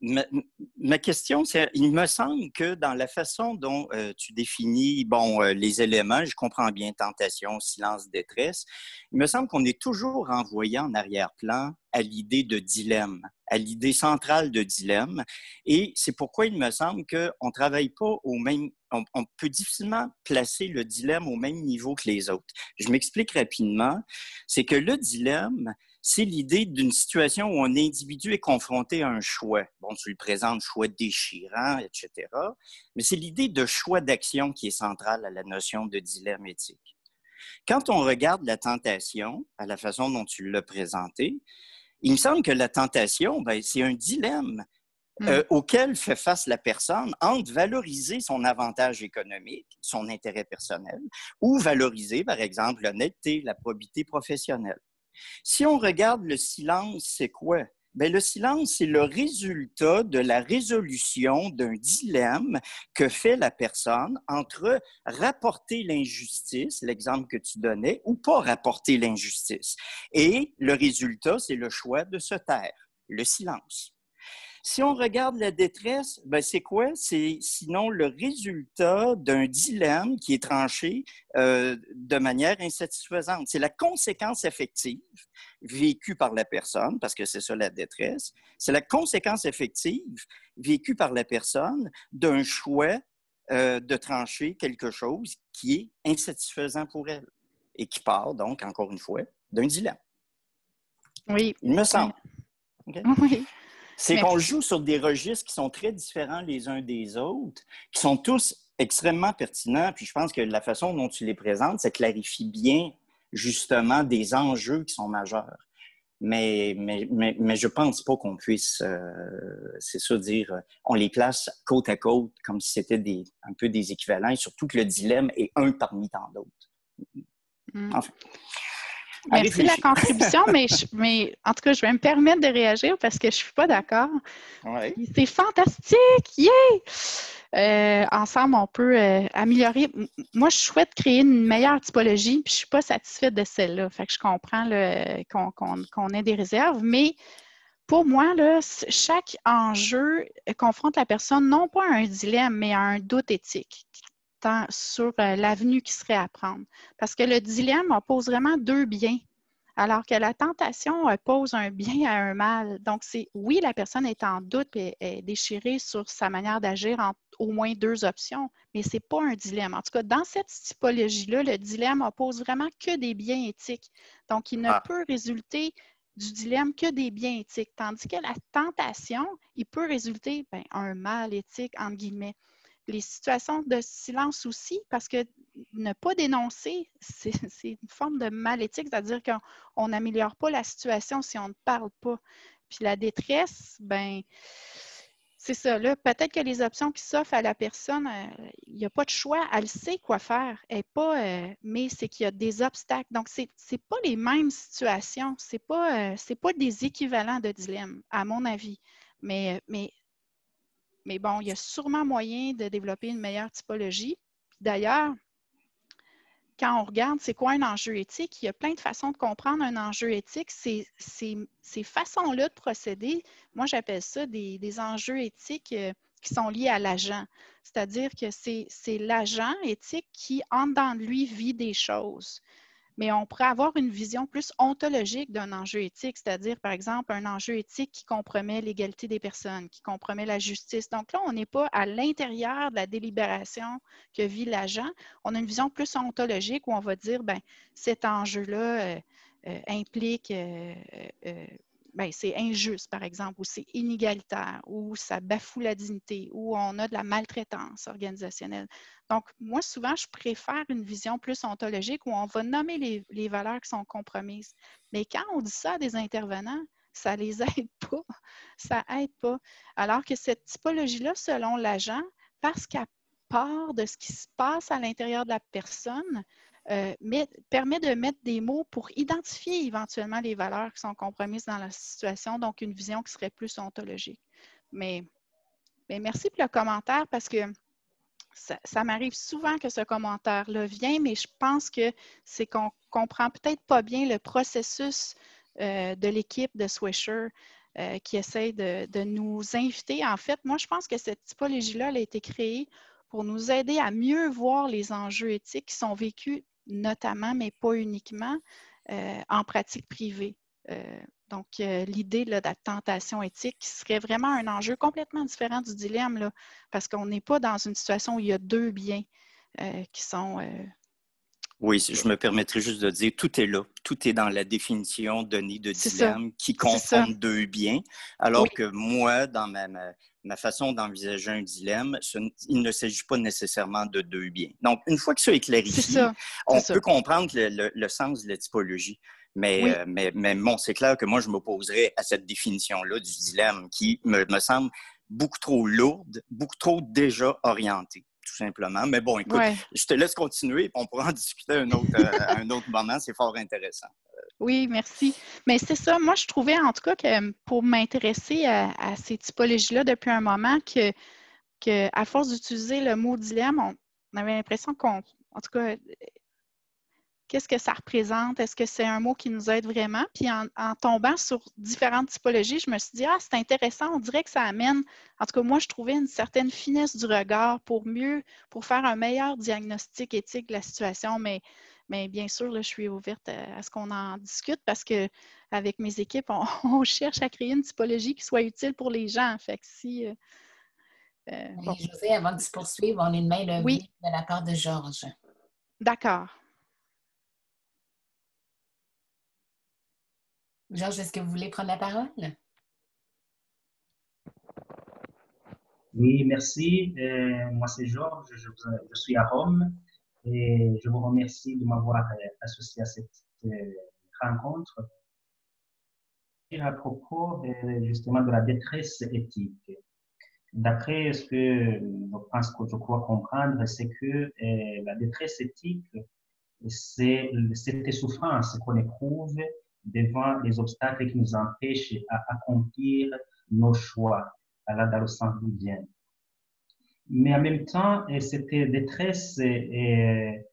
Ma, question, c'est, il me semble que dans la façon dont tu définis bon, les éléments, je comprends bien tentation, silence, détresse, il me semble qu'on est toujours envoyé en arrière-plan à l'idée de dilemme, à l'idée centrale de dilemme. Et c'est pourquoi il me semble qu'on ne travaille pas au même, on, peut difficilement placer le dilemme au même niveau que les autres. Je m'explique rapidement. C'est que le dilemme, c'est l'idée d'une situation où un individu est confronté à un choix. Bon, tu le présentes choix déchirant, etc. Mais c'est l'idée de choix d'action qui est centrale à la notion de dilemme éthique. Quand on regarde la tentation, à la façon dont tu l'as présenté, il me semble que la tentation, ben, c'est un dilemme hmm. euh, auquel fait face la personne entre valoriser son avantage économique, son intérêt personnel, ou valoriser, par exemple, l'honnêteté, la probité professionnelle. Si on regarde le silence, c'est quoi? Bien, le silence, c'est le résultat de la résolution d'un dilemme que fait la personne entre rapporter l'injustice, l'exemple que tu donnais, ou pas rapporter l'injustice. Et le résultat, c'est le choix de se taire, le silence. Si on regarde la détresse, ben c'est quoi? C'est sinon le résultat d'un dilemme qui est tranché euh, de manière insatisfaisante. C'est la conséquence effective vécue par la personne, parce que c'est ça la détresse, c'est la conséquence effective vécue par la personne d'un choix euh, de trancher quelque chose qui est insatisfaisant pour elle et qui part donc, encore une fois, d'un dilemme. Oui. Il me semble. Oui. C'est qu'on joue sur des registres qui sont très différents les uns des autres, qui sont tous extrêmement pertinents. Puis je pense que la façon dont tu les présentes, ça clarifie bien justement des enjeux qui sont majeurs. Mais, mais, mais, je ne pense pas qu'on puisse, euh, c'est ça, dire, on les place côte à côte comme si c'était des, un peu des équivalents, et surtout que le dilemme est un parmi tant d'autres. Mm. Enfin. Merci de la contribution, mais, [LAUGHS] mais en tout cas, je vais me permettre de réagir parce que je ne suis pas d'accord. C'est fantastique! Yeah! Euh, ensemble, on peut euh, améliorer. Moi, je souhaite créer une meilleure typologie, puis je ne suis pas satisfaite de celle-là. Fait que je comprends qu'on ait des réserves, mais pour moi, là, chaque enjeu confronte la personne non pas à un dilemme, mais à un doute éthique sur euh, l'avenue qui serait à prendre. Parce que le dilemme oppose vraiment deux biens, alors que la tentation oppose un bien à un mal. Donc, c'est oui, la personne est en doute et est déchirée sur sa manière d'agir en au moins deux options, mais ce n'est pas un dilemme. En tout cas, dans cette typologie-là, le dilemme oppose vraiment que des biens éthiques. Donc, il ne ah. peut résulter du dilemme que des biens éthiques, tandis que la tentation, il peut résulter ben, un mal éthique, entre guillemets les situations de silence aussi, parce que ne pas dénoncer, c'est [LAUGHS] une forme de mal éthique, c'est-à-dire qu'on n'améliore pas la situation si on ne parle pas. Puis la détresse, ben c'est ça. Là, peut-être que les options qui s'offrent à la personne, euh, il n'y a pas de choix, elle sait quoi faire, pas, euh, mais c'est qu'il y a des obstacles. Donc, ce n'est pas les mêmes situations, ce n'est pas, euh, pas des équivalents de dilemme, à mon avis. Mais, mais mais bon, il y a sûrement moyen de développer une meilleure typologie. D'ailleurs, quand on regarde c'est quoi un enjeu éthique, il y a plein de façons de comprendre un enjeu éthique. Ces, façons-là de procéder, moi j'appelle ça des, des, enjeux éthiques euh, qui sont liés à l'agent. C'est-à-dire que c'est l'agent éthique qui, en dedans de lui, vit des choses mais on pourrait avoir une vision plus ontologique d'un enjeu éthique, c'est-à-dire, par exemple, un enjeu éthique qui compromet l'égalité des personnes, qui compromet la justice. Donc là, on n'est pas à l'intérieur de la délibération que vit l'agent. On a une vision plus ontologique où on va dire, ben, cet enjeu-là euh, euh, implique euh, ben, c'est injuste, par exemple, ou c'est inégalitaire, ou ça bafoue la dignité, ou on a de la maltraitance organisationnelle. Donc, moi, souvent, je préfère une vision plus ontologique où on va nommer les, valeurs qui sont compromises. Mais quand on dit ça à des intervenants, ça ne les [LAUGHS] aide pas. Ça aide pas. Alors que cette typologie-là, selon l'agent, parce qu'elle part de ce qui se passe à l'intérieur de la personne, euh, permet de mettre des mots pour identifier éventuellement les valeurs qui sont compromises dans la situation, donc une vision qui serait plus ontologique. Mais merci pour le commentaire parce que ça, m'arrive souvent que ce commentaire-là vient, mais je pense que c'est qu'on comprend peut-être pas bien le processus euh, de l'équipe de Swisher euh, qui essaie de, nous inviter. En fait, moi, je pense que cette typologie-là a été créée pour nous aider à mieux voir les enjeux éthiques qui sont vécus notamment, mais pas uniquement, euh, en pratique privée. Donc, euh, l'idée de la tentation éthique serait vraiment un enjeu complètement différent du dilemme, parce qu'on n'est pas dans une situation où il y a deux biens euh, qui sont... Oui, je me permettrai juste de dire, tout est là. Tout est dans la définition donnée de dilemme qui confronte deux biens, alors que moi, dans ma, ma, façon d'envisager un dilemme, il ne s'agit pas nécessairement de deux biens. Donc, une fois que ça est clarifié, on peut comprendre le, sens de la typologie. Euh, mais, mais, bon, c'est clair que moi, je m'opposerais à cette définition-là du dilemme qui me, semble beaucoup trop lourde, beaucoup trop déjà orientée, tout simplement. Mais bon, écoute, je te laisse continuer et on pourra en [LAUGHS] discuter un autre, euh, un autre moment. C'est fort intéressant. Oui, merci. Mais c'est ça, moi, je trouvais en tout cas que pour m'intéresser à, ces typologies-là depuis un moment, que, que à force d'utiliser le mot dilemme, on avait l'impression qu'on, en tout cas, qu'est-ce que ça représente? Est-ce que c'est un mot qui nous aide vraiment? Puis en, tombant sur différentes typologies, je me suis dit, ah, c'est intéressant, on dirait que ça amène, en tout cas, moi, je trouvais une certaine finesse du regard pour mieux, pour faire un meilleur diagnostic éthique de la situation, mais, mais bien sûr, là, je suis ouverte à, ce qu'on en discute parce que avec mes équipes, [LAUGHS] on, cherche à créer une typologie qui soit utile pour les gens. Fait que si. Euh, euh, José, avant de se poursuivre, on a une main levée oui. de la part de Georges. D'accord. Georges, est-ce que vous voulez prendre la parole? Oui, merci. Euh, moi, c'est Georges. Je, suis à Rome et je vous remercie de m'avoir euh, associé à cette euh, rencontre. À propos justement de la détresse éthique. D'après ce que je que je crois comprendre, c'est que la détresse éthique, c'est cette souffrance qu'on éprouve devant les obstacles qui nous empêchent d'accomplir nos choix, dans le sens du bien. Mais en même temps, cette détresse n'est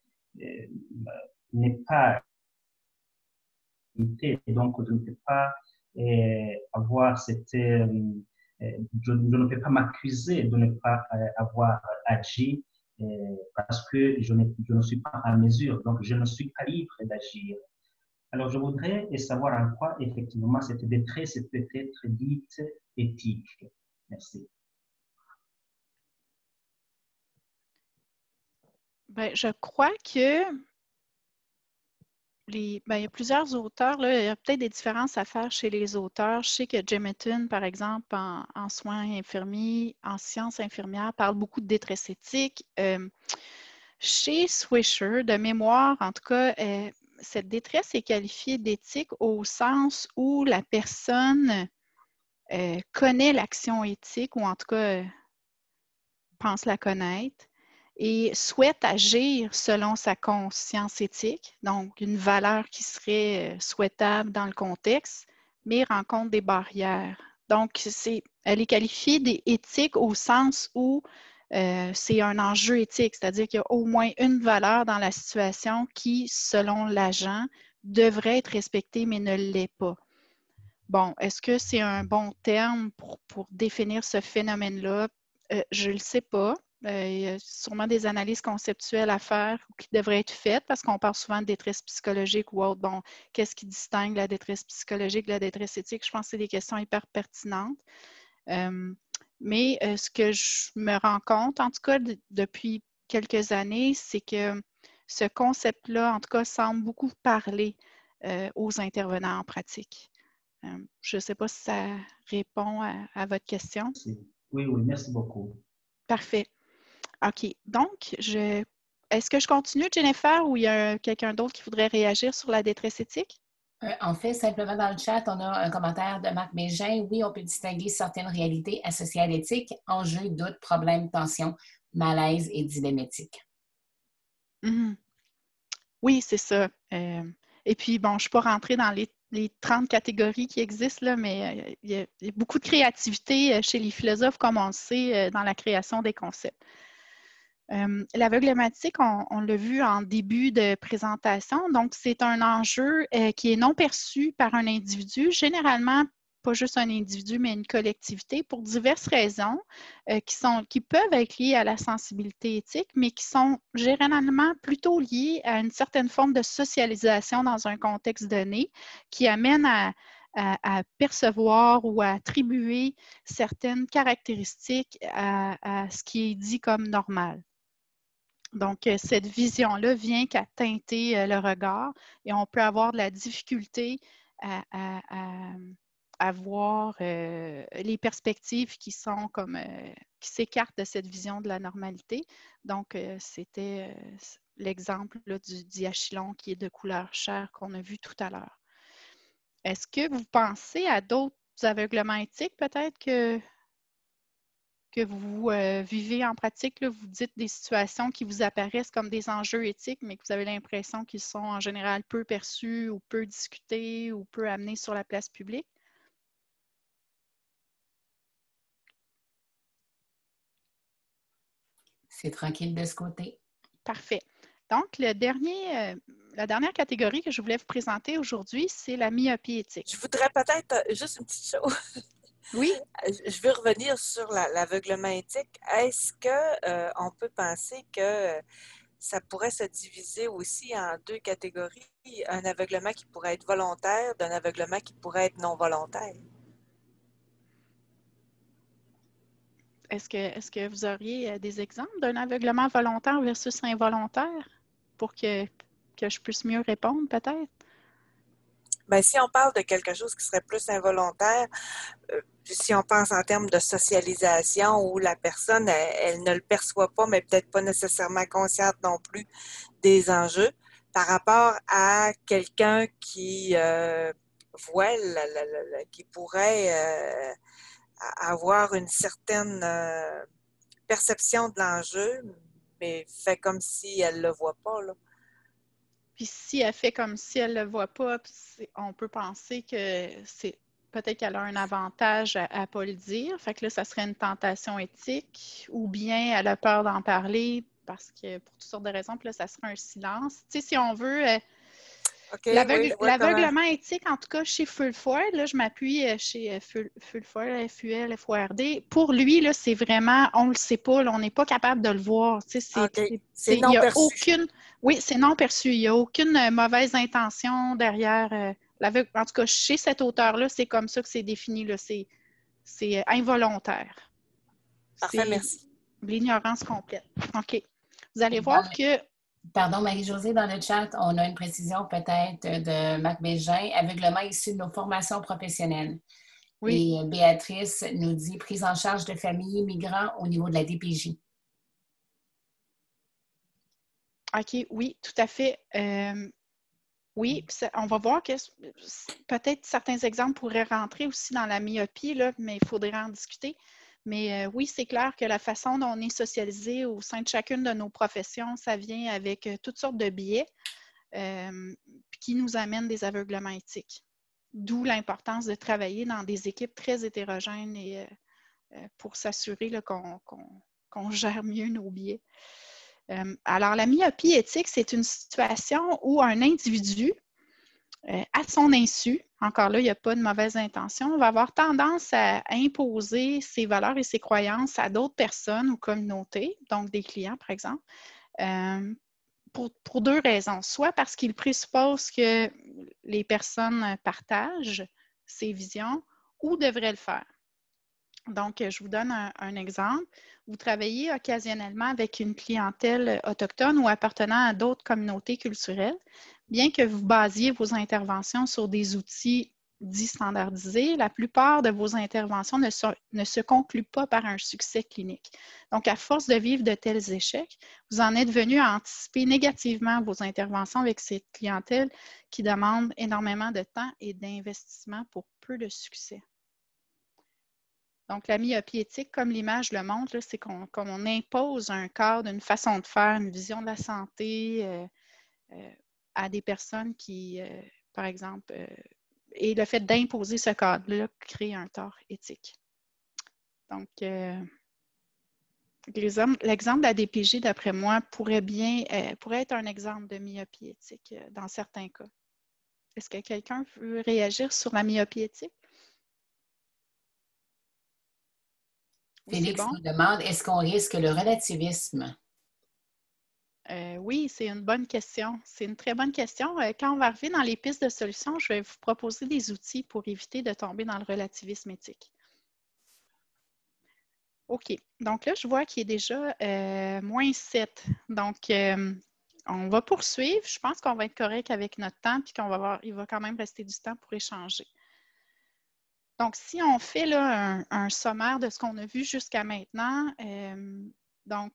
pas donc je ne peux pas avoir cette je, ne peux pas m'accuser de ne pas avoir agi parce que je ne, je ne suis pas en mesure, donc je ne suis pas libre d'agir. Alors, je voudrais savoir en quoi, effectivement, cette détresse peut être dite éthique. Merci. Ben, je crois que les, ben, il y a plusieurs auteurs, là, il y a peut-être des différences à faire chez les auteurs. Je sais que Jemeton, par exemple, en, soins infirmiers, en sciences infirmières, parle beaucoup de détresse éthique. Euh, chez Swisher, de mémoire, en tout cas, euh, cette détresse est qualifiée d'éthique au sens où la personne euh, connaît l'action éthique, ou en tout cas pense la connaître, et souhaite agir selon sa conscience éthique, donc une valeur qui serait euh, souhaitable dans le contexte, mais rencontre des barrières. Donc, elle est qualifiée d'éthique au sens où euh, c'est un enjeu éthique, c'est-à-dire qu'il y a au moins une valeur dans la situation qui, selon l'agent, devrait être respectée mais ne l'est pas. Bon, est-ce que c'est un bon terme pour, définir ce phénomène-là? Euh, je ne le sais pas. Euh, il y a sûrement des analyses conceptuelles à faire qui devraient être faites parce qu'on parle souvent de détresse psychologique ou autre. Bon, qu'est-ce qui distingue la détresse psychologique de la détresse éthique? Je pense que c'est des questions hyper pertinentes. Mais euh, ce que je me rends compte, en tout cas depuis quelques années, c'est que ce concept-là, en tout cas, semble beaucoup parler euh, aux intervenants en pratique. Euh, je ne sais pas si ça répond à, votre question. Oui, oui, merci beaucoup. Parfait. OK. Donc, je... est-ce que je continue, Jennifer, ou il y a quelqu'un d'autre qui voudrait réagir sur la détresse éthique? Euh, en fait, simplement dans le chat, on a un commentaire de Marc Bégin. Oui, on peut distinguer certaines réalités associées à l'éthique, enjeux, doutes, problèmes, tensions, malaise et dilemmétique. Mhm. Oui, c'est ça. Euh, et puis, bon, je ne suis pas rentrée dans les les 30 catégories qui existent, là, mais il y, a, beaucoup de créativité chez les philosophes, comme on le sait, dans la création des concepts. Euh, on, l'a vu en début de présentation, donc c'est un enjeu qui est non perçu par un individu, généralement pas juste un individu, mais une collectivité, pour diverses raisons euh, qui, sont, qui peuvent être liées à la sensibilité éthique, mais qui sont généralement plutôt liées à une certaine forme de socialisation dans un contexte donné, qui amène à, percevoir ou à attribuer certaines caractéristiques à, ce qui est dit comme normal. Donc, euh, cette vision-là vient qu'à teinter euh, le regard et on peut avoir de la difficulté à, avoir euh, les perspectives qui sont comme qui s'écartent de cette vision de la normalité. Donc, c'était l'exemple du diachylon qui est de couleur chair qu'on a vu tout à l'heure. Est-ce que vous pensez à d'autres aveuglements éthiques peut-être que, que vous vivez en pratique? Vous dites des situations qui vous apparaissent comme des enjeux éthiques, mais que vous avez l'impression qu'ils sont en général peu perçus ou peu discutés ou peu amenés sur la place publique? C'est tranquille de ce côté. Parfait. Donc, le dernier, euh, la dernière catégorie que je voulais vous présenter aujourd'hui, c'est la myopie éthique. Je voudrais peut-être euh, juste une petite chose. Oui. Je veux revenir sur l'aveuglement éthique. Est-ce qu'on euh, peut penser que ça pourrait se diviser aussi en deux catégories, un aveuglement qui pourrait être volontaire d'un aveuglement qui pourrait être non volontaire? Est-ce que, est que vous auriez euh, des exemples d'un aveuglement volontaire versus involontaire pour que, que je puisse mieux répondre peut-être? Bien, si on parle de quelque chose qui serait plus involontaire, euh, si on pense en termes de socialisation où la personne, elle, ne le perçoit pas, mais peut-être pas nécessairement consciente non plus des enjeux, par rapport à quelqu'un qui euh, voit, qui pourrait avoir une certaine euh, perception de l'enjeu, mais fait comme si elle ne le voit pas. Là. Puis si elle fait comme si elle ne le voit pas, on peut penser que c'est peut-être qu'elle a un avantage à ne pas le dire. Fait que là, ça serait une tentation éthique, ou bien elle a peur d'en parler parce que pour toutes sortes de raisons, puis là, ça serait un silence. Tu sais, si on veut, euh, L'aveuglement éthique, en tout cas chez Fulford, là, je m'appuie euh, chez euh, Fulford, FUL, FORD. Pour lui, là, c'est vraiment, on ne le sait pas, on n'est pas capable de le voir. c'est, non perçu. Aucune, oui, c'est non perçu. Il n'y a aucune euh, mauvaise intention derrière. En tout cas, chez cet auteur-là, c'est comme ça que c'est défini. c'est, c'est involontaire. Parfait, merci. L'ignorance complète. OK. Vous allez voir que Pardon, Marie-Josée, dans le chat, on a une précision peut-être de Marc Bégin, aveuglement issu de nos formations professionnelles. Oui. Et euh, Béatrice nous dit prise en charge de familles migrants au niveau de la DPJ. OK, oui, tout à fait. Euh, oui, on va voir que peut-être certains exemples pourraient rentrer aussi dans la myopie, mais il faudrait en discuter. Mais euh, oui, c'est clair que la façon dont on est socialisé au sein de chacune de nos professions, ça vient avec euh, toutes sortes de biais euh, qui nous amènent des aveuglements éthiques. D'où l'importance de travailler dans des équipes très hétérogènes pour s'assurer qu'on gère mieux nos biais. Alors, la myopie éthique, c'est une situation où un individu euh, à son insu, encore là, il n'y a pas de mauvaise intention, on va avoir tendance à imposer ses valeurs et ses croyances à d'autres personnes ou communautés, donc des clients, par exemple, euh, pour, deux raisons. Soit parce qu'il présuppose que les personnes partagent ses visions ou devraient le faire. Donc, je vous donne un, exemple. Vous travaillez occasionnellement avec une clientèle autochtone ou appartenant à d'autres communautés culturelles bien que vous basiez vos interventions sur des outils dits standardisés, la plupart de vos interventions ne, se concluent pas par un succès clinique. Donc, à force de vivre de tels échecs, vous en êtes venu à anticiper négativement vos interventions avec cette clientèle qui demande énormément de temps et d'investissement pour peu de succès. Donc, la myopie éthique, comme l'image le montre, c'est qu'on impose un cadre, une façon de faire, une vision de la santé, euh, euh, à des personnes qui, euh, par exemple, et le fait d'imposer ce cadre-là crée un tort éthique. Donc, l'exemple de la DPG, d'après moi, pourrait bien pourrait être un exemple de myopie éthique dans certains cas. Est-ce que quelqu'un veut réagir sur la myopie éthique? Félix nous demande est-ce qu'on risque le relativisme? Euh, oui, c'est une bonne question. C'est une très bonne question. Euh, quand on va arriver dans les pistes de solutions, je vais vous proposer des outils pour éviter de tomber dans le relativisme éthique. OK. Donc là, je vois qu'il est déjà euh, moins 7. Donc, on va poursuivre. Je pense qu'on va être correct avec notre temps, puis qu'on va voir, il va quand même rester du temps pour échanger. Donc, si on fait un, sommaire de ce qu'on a vu jusqu'à maintenant, donc,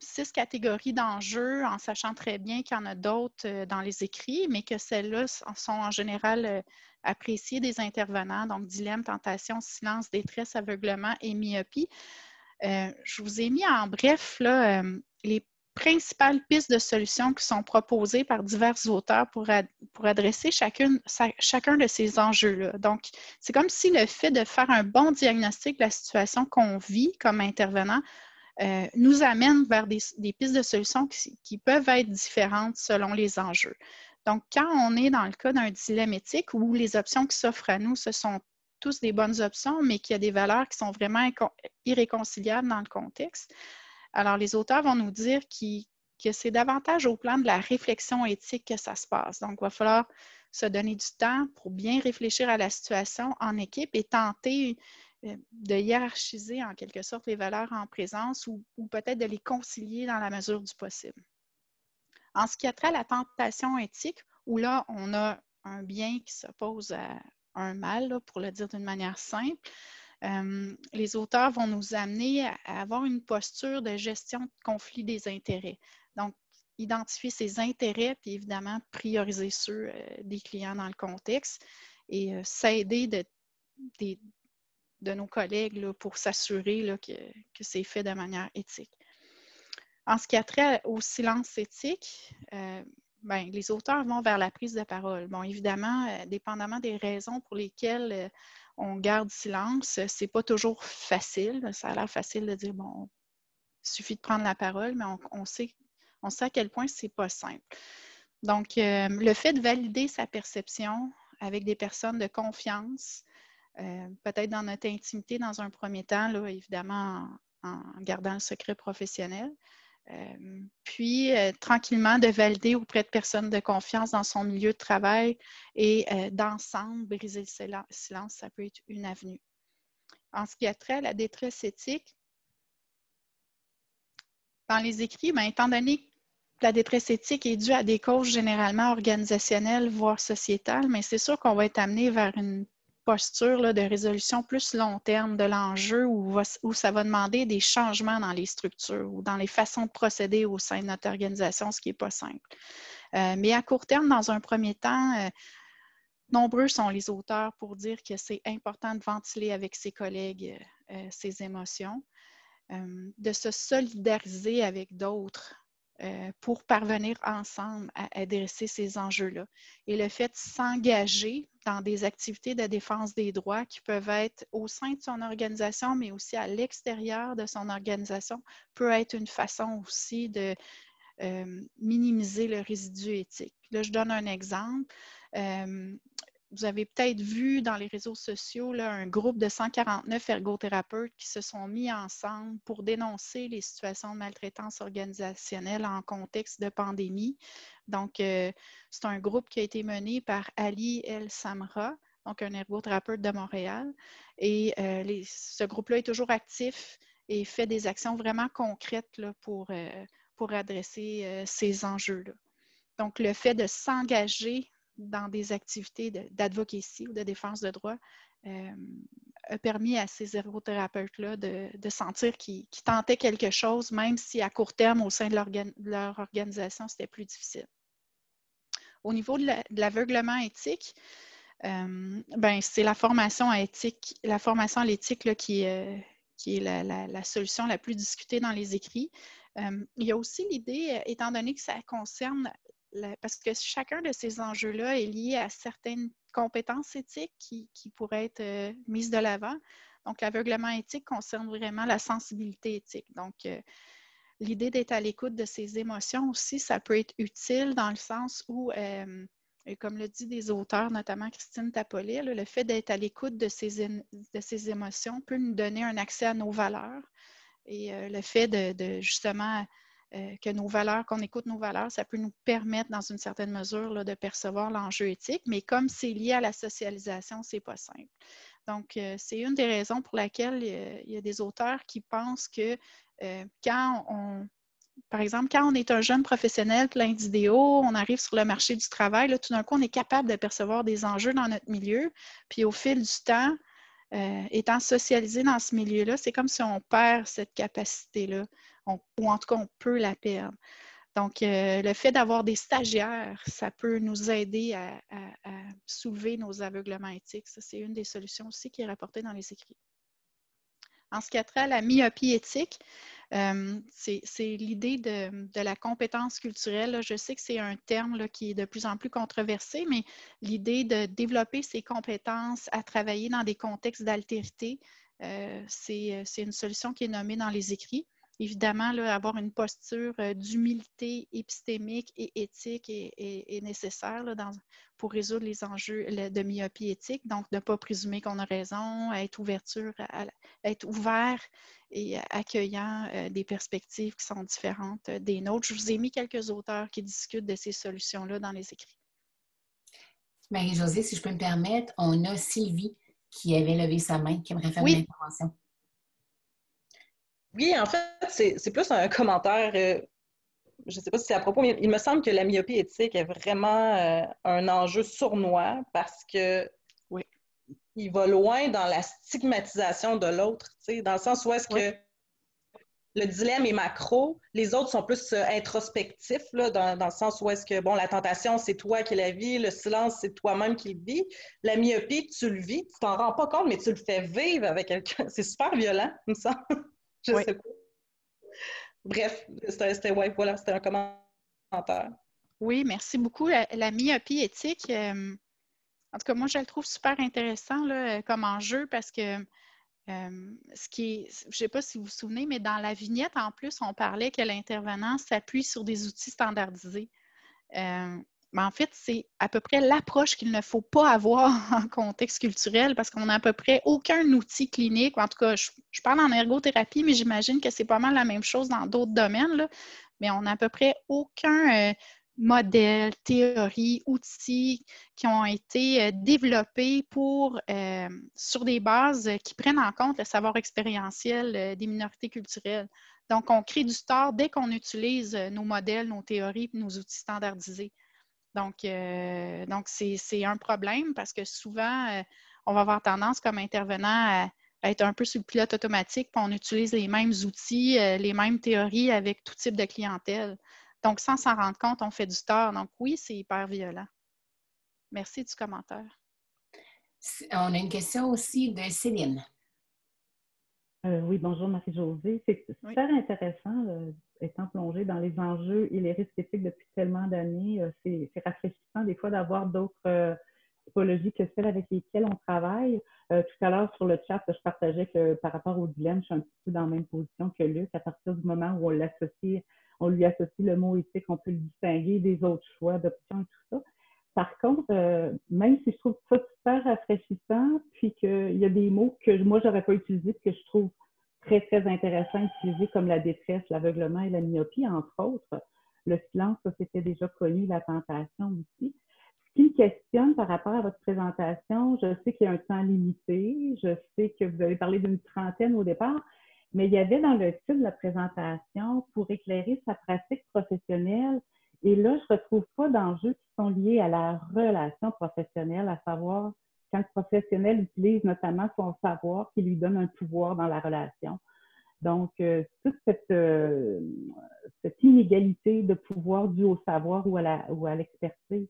six catégories d'enjeux en sachant très bien qu'il y en a d'autres euh, dans les écrits, mais que celles-là sont en général euh, appréciées des intervenants, donc dilemme, tentation, silence, détresse, aveuglement et myopie. Euh, je vous ai mis en bref là, les principales pistes de solutions qui sont proposées par divers auteurs pour, pour adresser chacune, chacun de ces enjeux-là. Donc, c'est comme si le fait de faire un bon diagnostic de la situation qu'on vit comme intervenant euh, nous amène vers des, pistes de solutions qui, peuvent être différentes selon les enjeux. Donc, quand on est dans le cas d'un dilemme éthique où les options qui s'offrent à nous, ce sont tous des bonnes options, mais qu'il y a des valeurs qui sont vraiment irréconciliables dans le contexte, alors les auteurs vont nous dire que c'est davantage au plan de la réflexion éthique que ça se passe. Donc, il va falloir se donner du temps pour bien réfléchir à la situation en équipe et tenter euh, de hiérarchiser en quelque sorte les valeurs en présence ou, peut-être de les concilier dans la mesure du possible. En ce qui a trait à la tentation éthique, où là, on a un bien qui s'oppose à un mal, pour le dire d'une manière simple, euh, les auteurs vont nous amener à, avoir une posture de gestion de conflit des intérêts. Donc, identifier ses intérêts, puis évidemment, prioriser ceux euh, des clients dans le contexte et s'aider de, nos collègues pour s'assurer que, c'est fait de manière éthique. En ce qui a trait au silence éthique, euh, ben, les auteurs vont vers la prise de parole. Bon, évidemment, euh, dépendamment des raisons pour lesquelles euh, on garde silence, c'est pas toujours facile. Ça a l'air facile de dire, bon, suffit de prendre la parole, mais on, sait, on sait à quel point c'est pas simple. Donc, le fait de valider sa perception avec des personnes de confiance, euh, peut-être dans notre intimité dans un premier temps, là, évidemment en, gardant le secret professionnel. Euh, puis, euh, tranquillement, de valider auprès de personnes de confiance dans son milieu de travail et d'ensemble, briser le silence, ça peut être une avenue. En ce qui a trait à la détresse éthique, dans les écrits, ben, étant donné que la détresse éthique est due à des causes généralement organisationnelles, voire sociétales, mais c'est sûr qu'on va être amené vers une posture de résolution plus long terme de l'enjeu où, ça va demander des changements dans les structures ou dans les façons de procéder au sein de notre organisation, ce qui n'est pas simple. Euh, mais à court terme, dans un premier temps, euh, nombreux sont les auteurs pour dire que c'est important de ventiler avec ses collègues euh, ses émotions, de se solidariser avec d'autres euh, pour parvenir ensemble à adresser ces enjeux-là. Et le fait de s'engager dans des activités de défense des droits qui peuvent être au sein de son organisation, mais aussi à l'extérieur de son organisation, peut être une façon aussi de euh, minimiser le résidu éthique. Là, je donne un exemple. Euh, vous avez peut-être vu dans les réseaux sociaux là, un groupe de 149 ergothérapeutes qui se sont mis ensemble pour dénoncer les situations de maltraitance organisationnelle en contexte de pandémie. Donc, euh, c'est un groupe qui a été mené par Ali El Samra, donc un ergothérapeute de Montréal. Et euh, ce groupe-là est toujours actif et fait des actions vraiment concrètes là, pour, euh, pour adresser ces enjeux-là. Donc, le fait de s'engager dans des activités d'advocacy ou de défense de droit euh, a permis à ces ergothérapeutes-là de, sentir qu'ils tentaient quelque chose, même si à court terme, au sein de, leur organisation, c'était plus difficile. Au niveau de l'aveuglement éthique, euh, ben, c'est la formation à éthique, la formation à l'éthique qui, euh, qui, est la, solution la plus discutée dans les écrits. il y a aussi l'idée, étant donné que ça concerne parce que chacun de ces enjeux-là est lié à certaines compétences éthiques qui, pourraient être euh, mises de l'avant. Donc, l'aveuglement éthique concerne vraiment la sensibilité éthique. Donc, euh, l'idée d'être à l'écoute de ses émotions aussi, ça peut être utile dans le sens où, euh, comme le dit des auteurs, notamment Christine Tapoli, le fait d'être à l'écoute de ses, de ses émotions peut nous donner un accès à nos valeurs. Et le fait de justement euh, que nos valeurs, qu'on écoute nos valeurs, ça peut nous permettre, dans une certaine mesure, de percevoir l'enjeu éthique, mais comme c'est lié à la socialisation, c'est pas simple. Donc, euh, c'est une des raisons pour laquelle euh, il y a des auteurs qui pensent que quand on, par exemple, quand on est un jeune professionnel plein d'idéaux, on arrive sur le marché du travail, tout d'un coup, on est capable de percevoir des enjeux dans notre milieu, puis au fil du temps, étant socialisé dans ce milieu-là, c'est comme si on perd cette capacité-là ou en tout cas, on peut la perdre. Donc, euh, le fait d'avoir des stagiaires, ça peut nous aider à, soulever nos aveuglements éthiques. Ça, c'est une des solutions aussi qui est rapportée dans les écrits. En ce qui a trait à la myopie éthique, euh, c'est l'idée de, la compétence culturelle. Je sais que c'est un terme qui est de plus en plus controversé, mais l'idée de développer ses compétences à travailler dans des contextes d'altérité, euh, c'est une solution qui est nommée dans les écrits évidemment, avoir une posture euh, d'humilité épistémique et éthique est, nécessaire pour résoudre les enjeux de myopie éthique. Donc, ne pas présumer qu'on a raison, être, ouverture être ouvert et accueillant euh, des perspectives qui sont différentes euh, des nôtres. Je vous ai mis quelques auteurs qui discutent de ces solutions-là dans les écrits. Marie-Josée, si je peux me permettre, on a Sylvie qui avait levé sa main, qui aimerait faire une intervention. Oui, en fait, c'est plus un [LAUGHS] commentaire. Euh, je ne sais pas si c'est à propos, mais il me semble que la myopie éthique est vraiment euh, un enjeu sournois parce que oui. il va loin dans la stigmatisation de l'autre, dans le sens où est-ce que le dilemme est macro, les autres sont plus euh, introspectifs, là, dans, dans, le sens où est-ce que, bon, la tentation, c'est toi qui la vis, le silence, c'est toi-même qui le vis. La myopie, tu le vis, tu t'en rends pas compte, mais tu le fais vivre avec quelqu'un. [LAUGHS] C'est super violent, il me semble. Je sais pas. Bref, c'était voilà, un commentaire. Oui, merci beaucoup. La, myopie éthique, euh, en tout cas, moi, je le trouve super intéressant là, comme enjeu parce que euh, ce qui est, je ne sais pas si vous vous souvenez, mais dans la vignette, en plus, on parlait que l'intervenant s'appuie sur des outils standardisés. Euh, en fait, c'est à peu près l'approche qu'il ne faut pas avoir [LAUGHS] en contexte culturel parce qu'on n'a à peu près aucun outil clinique. En tout cas, je, parle en ergothérapie, mais j'imagine que c'est pas mal la même chose dans d'autres domaines. Mais on n'a à peu près aucun euh, modèle, théorie, outils qui ont été euh, développés pour, euh, sur des bases qui prennent en compte le savoir expérientiel des minorités culturelles. Donc, on crée du tort dès qu'on utilise nos modèles, nos théories nos outils standardisés. Donc, euh, donc c'est un problème parce que souvent, euh, on va avoir tendance comme intervenant à, être un peu sur le pilote automatique, puis on utilise les mêmes outils, euh, les mêmes théories avec tout type de clientèle. Donc, sans s'en rendre compte, on fait du tort. Donc, oui, c'est hyper violent. Merci du commentaire. On a une question aussi de Céline. oui, bonjour Marie-Josée. C'est super intéressant étant plongé dans les enjeux et les risques éthiques depuis tellement d'années, euh, c'est rafraîchissant des fois d'avoir d'autres euh, typologies que celles avec lesquelles on travaille. Euh, tout à l'heure, sur le chat, je partageais que par rapport au dilemme, je suis un petit peu dans la même position que Luc. À partir du moment où on l'associe, on lui associe le mot éthique, on peut le distinguer des autres choix d'options et tout ça. Par contre, même si je trouve ça super rafraîchissant, puis qu'il y a des mots que moi, j'aurais pas utilisés, que je trouve très, très intéressant utilisé comme la détresse, l'aveuglement et la myopie, entre autres. Le silence, ça c'était déjà connu, la tentation aussi. Ce qui me questionne par rapport à votre présentation, je sais qu'il y a un temps limité, je sais que vous avez parlé d'une trentaine au départ, mais il y avait dans le titre de la présentation pour éclairer sa pratique professionnelle. Et là, je ne retrouve pas d'enjeux qui sont liés à la relation professionnelle, à savoir quand le professionnel utilise notamment son savoir qui lui donne un pouvoir dans la relation. Donc, euh, toute cette, euh, cette, inégalité de pouvoir due au savoir ou à, l'expertise.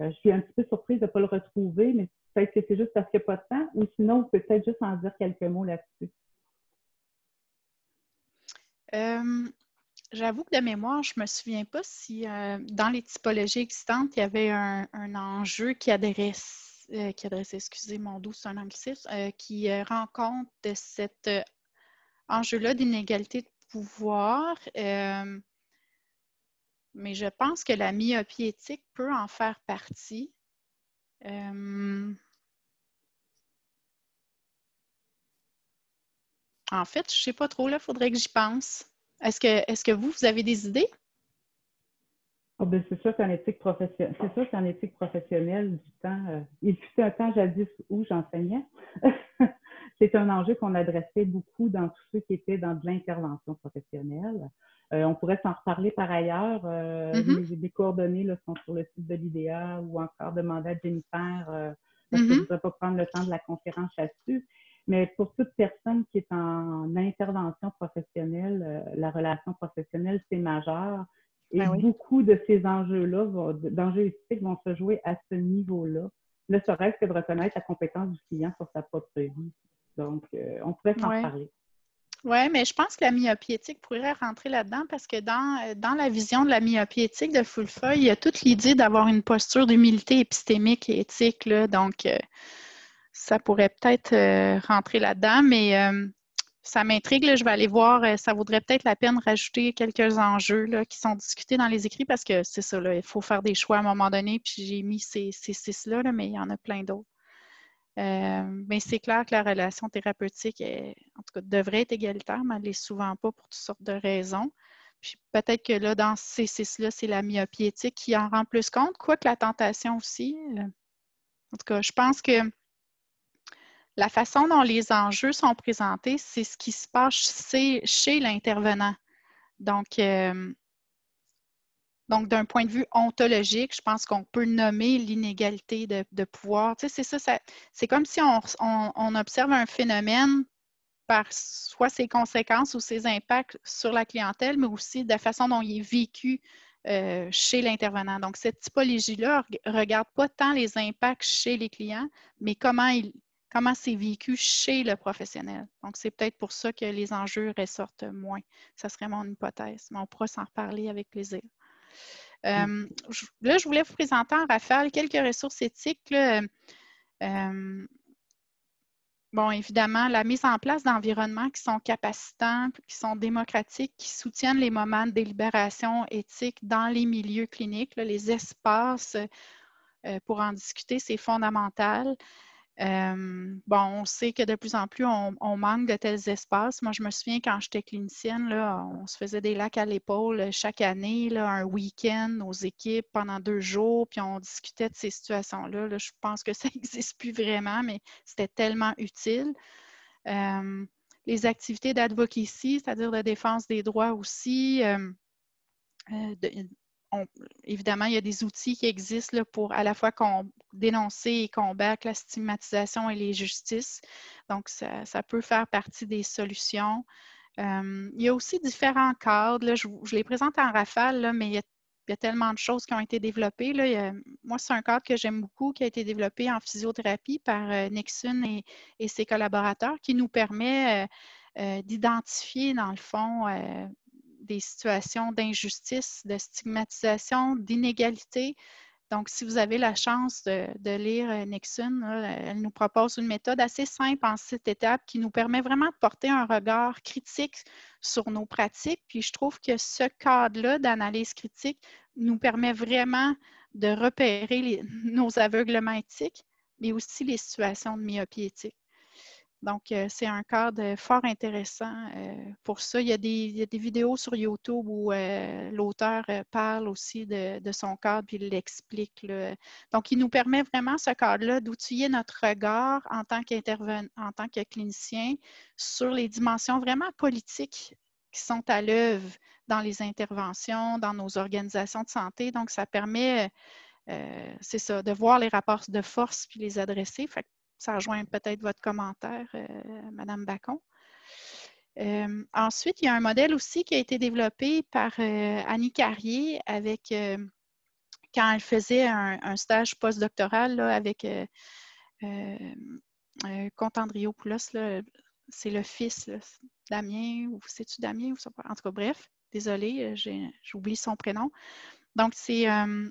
Euh, je suis un petit peu surprise de ne pas le retrouver, mais peut-être que c'est juste parce qu'il n'y a pas de temps, ou sinon, peut-être juste en dire quelques mots là-dessus. J'avoue que de mémoire, je ne me souviens pas si dans les typologies existantes, il y avait un, enjeu qui adresse, qui adresse, excusez mon doux, c'est un anglicisme, qui rend compte de cet enjeu-là d'inégalité de pouvoir. mais je pense que la myopie éthique peut en faire partie. En fait, je ne sais pas trop, là, il faudrait que j'y pense. Est-ce que, est que vous, vous avez des idées? Oh, ben, c'est sûr qu'en éthique professionnelle, c'est sûr qu'en éthique professionnelle du temps, euh, il fut un temps jadis où j'enseignais. [LAUGHS] c'est un enjeu qu'on adressait beaucoup dans tous ceux qui étaient dans de l'intervention professionnelle. Euh, on pourrait s'en reparler par ailleurs. Euh, mm-hmm. les, coordonnées là, sont sur le site de l'IDEA ou encore demander à Jennifer. Euh, parce que je ne mm-hmm. voudrais pas prendre le temps de la conférence là-dessus. Mais pour toute personne qui est en intervention professionnelle, la relation professionnelle, c'est majeur. Et ben beaucoup de ces enjeux-là, d'enjeux éthiques, vont se jouer à ce niveau-là. Ne serait-ce que de reconnaître la compétence du client sur sa propre vie. Donc, euh, on pourrait s'en parler. Oui, mais je pense que la myopie éthique pourrait rentrer là-dedans parce que dans, euh, dans la vision de la myopie éthique de Fullfeuille, il y a toute l'idée d'avoir une posture d'humilité épistémique et éthique. Là, donc, ça pourrait peut-être euh, rentrer là-dedans, mais euh, ça m'intrigue. Je vais aller voir. Euh, ça vaudrait peut-être la peine de rajouter quelques enjeux qui sont discutés dans les écrits parce que c'est ça, il faut faire des choix à un moment donné. Puis j'ai mis ces, six-là, mais il y en a plein d'autres. mais c'est clair que la relation thérapeutique, en tout cas, devrait être égalitaire, mais elle n'est souvent pas pour toutes sortes de raisons. Puis peut-être que là, dans ces six-là, c'est la myopie éthique qui en rend plus compte, quoique la tentation aussi. En tout cas, je pense que la façon dont les enjeux sont présentés, c'est ce qui se passe chez, l'intervenant. Donc, euh, donc, d'un point de vue ontologique, je pense qu'on peut nommer l'inégalité de, pouvoir. Tu sais, c'est ça, c'est comme si on, observe un phénomène par soit ses conséquences ou ses impacts sur la clientèle, mais aussi de la façon dont il est vécu euh, chez l'intervenant. Donc, cette typologie-là ne regarde pas tant les impacts chez les clients, mais comment il, comment c'est vécu chez le professionnel. Donc, c'est peut-être pour ça que les enjeux ressortent moins. Ça serait mon hypothèse, mais on pourra s'en reparler avec plaisir. Mm. Euh, là, je voulais vous présenter en rafale quelques ressources éthiques. Euh, bon, évidemment, la mise en place d'environnements qui sont capacitants, qui sont démocratiques, qui soutiennent les moments de délibération éthique dans les milieux cliniques, les espaces euh, pour en discuter, c'est fondamental. Euh, bon, on sait que de plus en plus, on, manque de tels espaces. Moi, je me souviens quand j'étais clinicienne, là, on se faisait des lacs à l'épaule chaque année, là, un week-end, nos équipes pendant deux jours, puis on discutait de ces situations-là. je pense que [LAUGHS] ça n'existe plus vraiment, mais c'était tellement utile. Euh, les activités d'advocacy, c'est-à-dire de défense des droits aussi, euh, évidemment, il y a des outils qui existent pour à la fois dénoncer et combattre la stigmatisation et les justices. Donc, ça, peut faire partie des solutions. Euh, il y a aussi différents cadres. je, les présente en rafale, mais il y, a, tellement de choses qui ont été développées. moi, c'est un cadre que j'aime beaucoup qui a été développé en physiothérapie par euh, Nixon et, ses collaborateurs qui nous permet euh, d'identifier, dans le fond, des situations d'injustice, de stigmatisation, d'inégalité. Donc, si vous avez la chance de, lire euh, Nixon, elle nous propose une méthode assez simple en sept étapes qui nous permet vraiment de porter un regard critique sur nos pratiques. Puis, je trouve que ce cadre-là d'analyse critique nous permet vraiment de repérer nos aveuglements éthiques, mais aussi les situations de myopie éthique. Donc, euh, c'est un cadre fort intéressant euh, pour ça. Il y, a des, vidéos sur YouTube où euh, l'auteur parle aussi de, son cadre puis il l'explique. Donc, il nous permet vraiment, ce cadre-là, d'outiller notre regard en tant qu'intervenant, en tant que clinicien sur les dimensions vraiment politiques qui sont à l'œuvre dans les interventions, dans nos organisations de santé. Donc, ça permet, c'est ça, de voir les rapports de force puis les adresser. Ça rejoint peut-être votre commentaire, euh, Madame Bacon. Euh, ensuite, il y a un modèle aussi qui a été développé par euh, Annie Carrier avec quand elle faisait un, stage postdoctoral avec Contandriopoulos, c'est le fils Damien, ou c'est-tu Damien? Ou ça, en tout cas, bref. désolée, j'oublie son prénom. Donc, c'est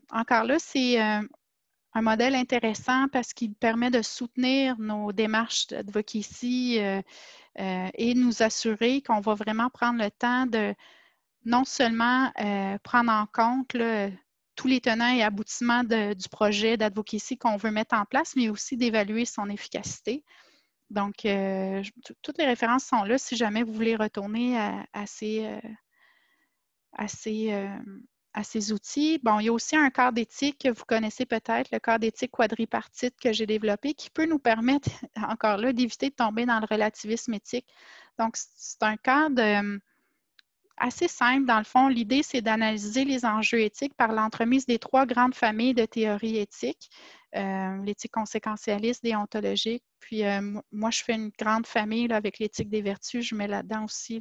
encore là, c'est un modèle intéressant parce qu'il permet de soutenir nos démarches d'advocacy et nous assurer qu'on va vraiment prendre le temps de non seulement prendre en compte tous les tenants et aboutissements du projet d'advocacy qu'on veut mettre en place, mais aussi d'évaluer son efficacité. Donc, euh, toutes les références sont là si jamais vous voulez retourner à, ces, euh, euh, à ces outils. Bon, il y a aussi un cadre d'éthique que vous connaissez peut-être, le cadre d'éthique quadripartite que j'ai développé, qui peut nous permettre, [LAUGHS] encore là, d'éviter de tomber dans le relativisme éthique. Donc, c'est un cadre assez simple. Dans le fond, l'idée, c'est d'analyser les enjeux éthiques par l'entremise des trois grandes familles de théories éthiques, euh, l'éthique conséquentialiste, déontologique. Puis euh, moi, je fais une grande famille avec l'éthique des vertus. Je mets là-dedans aussi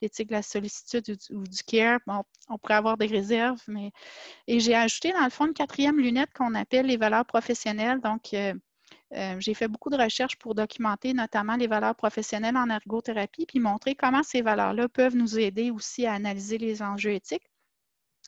l'éthique de la sollicitude ou du, care. on pourrait avoir des réserves, mais... Et j'ai ajouté, dans le fond, une quatrième lunette qu'on appelle les valeurs professionnelles. Donc, euh, j'ai fait beaucoup de recherches pour documenter notamment les valeurs professionnelles en ergothérapie, puis montrer comment ces valeurs-là peuvent nous aider aussi à analyser les enjeux éthiques.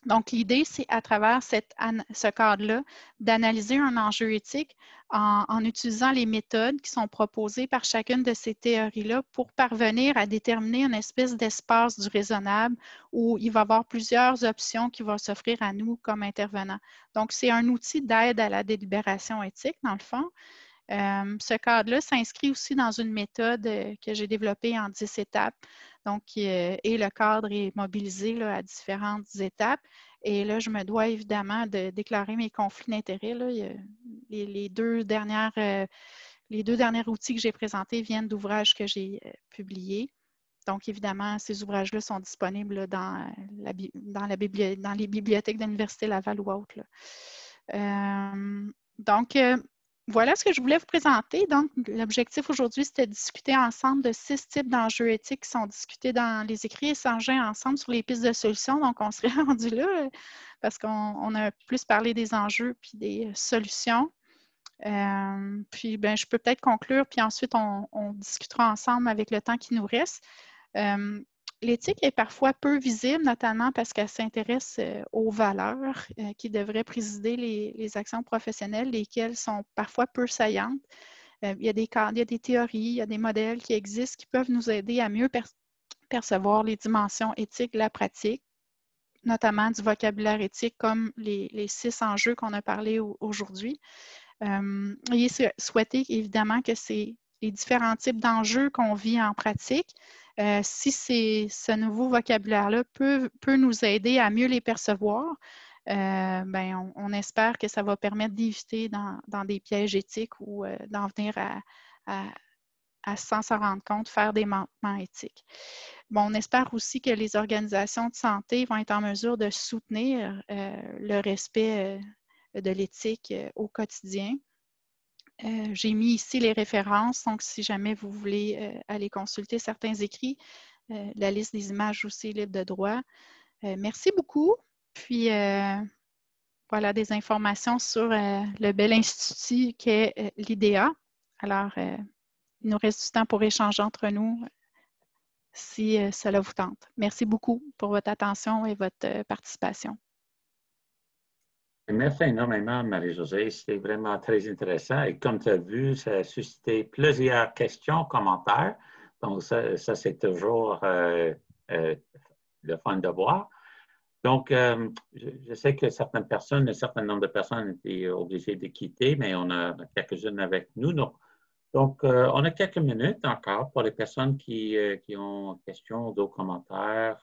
Donc, l'idée, c'est à travers ce cadre-là d'analyser un enjeu éthique en, utilisant les méthodes qui sont proposées par chacune de ces théories-là pour parvenir à déterminer une espèce d'espace du raisonnable où il va y avoir plusieurs options qui vont s'offrir à nous comme intervenants. Donc, c'est un outil d'aide à la délibération éthique, dans le fond. Euh, ce cadre-là s'inscrit aussi dans une méthode euh, que j'ai développée en 10 étapes. Donc, euh, et le cadre est mobilisé à différentes étapes. Et là, je me dois évidemment de déclarer mes conflits d'intérêts. Les, deux les deux derniers outils que j'ai présentés viennent d'ouvrages que j'ai publiés. Donc, évidemment, ces ouvrages-là sont disponibles dans, dans les bibliothèques de l'Université Laval ou autres. donc, voilà ce que je voulais vous présenter. Donc, l'objectif aujourd'hui, c'était de discuter ensemble de six types d'enjeux éthiques qui sont discutés dans les écrits échangés ensemble sur les pistes de solutions. Donc, on serait [LAUGHS] rendu là euh, parce qu'on a plus parlé des enjeux puis des solutions. Euh, puis, ben, je peux peut-être conclure, puis ensuite, on, discutera ensemble avec le temps qui nous reste. Euh, L'éthique est parfois peu visible, notamment parce qu'elle s'intéresse euh, aux valeurs euh, qui devraient présider les, actions professionnelles, lesquelles sont parfois peu saillantes. Euh, il, y a des, il y a des théories, il y a des modèles qui existent qui peuvent nous aider à mieux percevoir les dimensions éthiques de la pratique, notamment du vocabulaire éthique comme les, six enjeux qu'on a parlé aujourd'hui. il est souhaité évidemment que ces les différents types d'enjeux qu'on vit en pratique euh, si ce nouveau vocabulaire-là peut, nous aider à mieux les percevoir, euh, ben, on, espère que ça va permettre d'éviter dans, des pièges éthiques ou euh, d'en venir à, sans s'en rendre compte, faire des manquements éthiques. Bon, on espère aussi que les organisations de santé vont être en mesure de soutenir le respect de l'éthique au quotidien. Euh, j'ai mis ici les références, donc si jamais vous voulez euh, aller consulter certains écrits, euh, la liste des images aussi libre de droit. merci beaucoup. Puis voilà des informations sur le bel institut qu'est l'IDEA. Alors, il nous reste du temps pour échanger entre nous si cela vous tente. Merci beaucoup pour votre attention et votre participation. Merci énormément, Marie-Josée. C'était vraiment très intéressant. Et comme tu as vu, ça a suscité plusieurs questions, commentaires. Donc, ça, c'est toujours euh, euh, le fun de voir. Donc, euh, je, sais que certaines personnes, un certain nombre de personnes étaient obligées de quitter, mais on a quelques-unes avec nous. Donc, on a quelques minutes encore pour les personnes qui, ont questions, d'autres commentaires.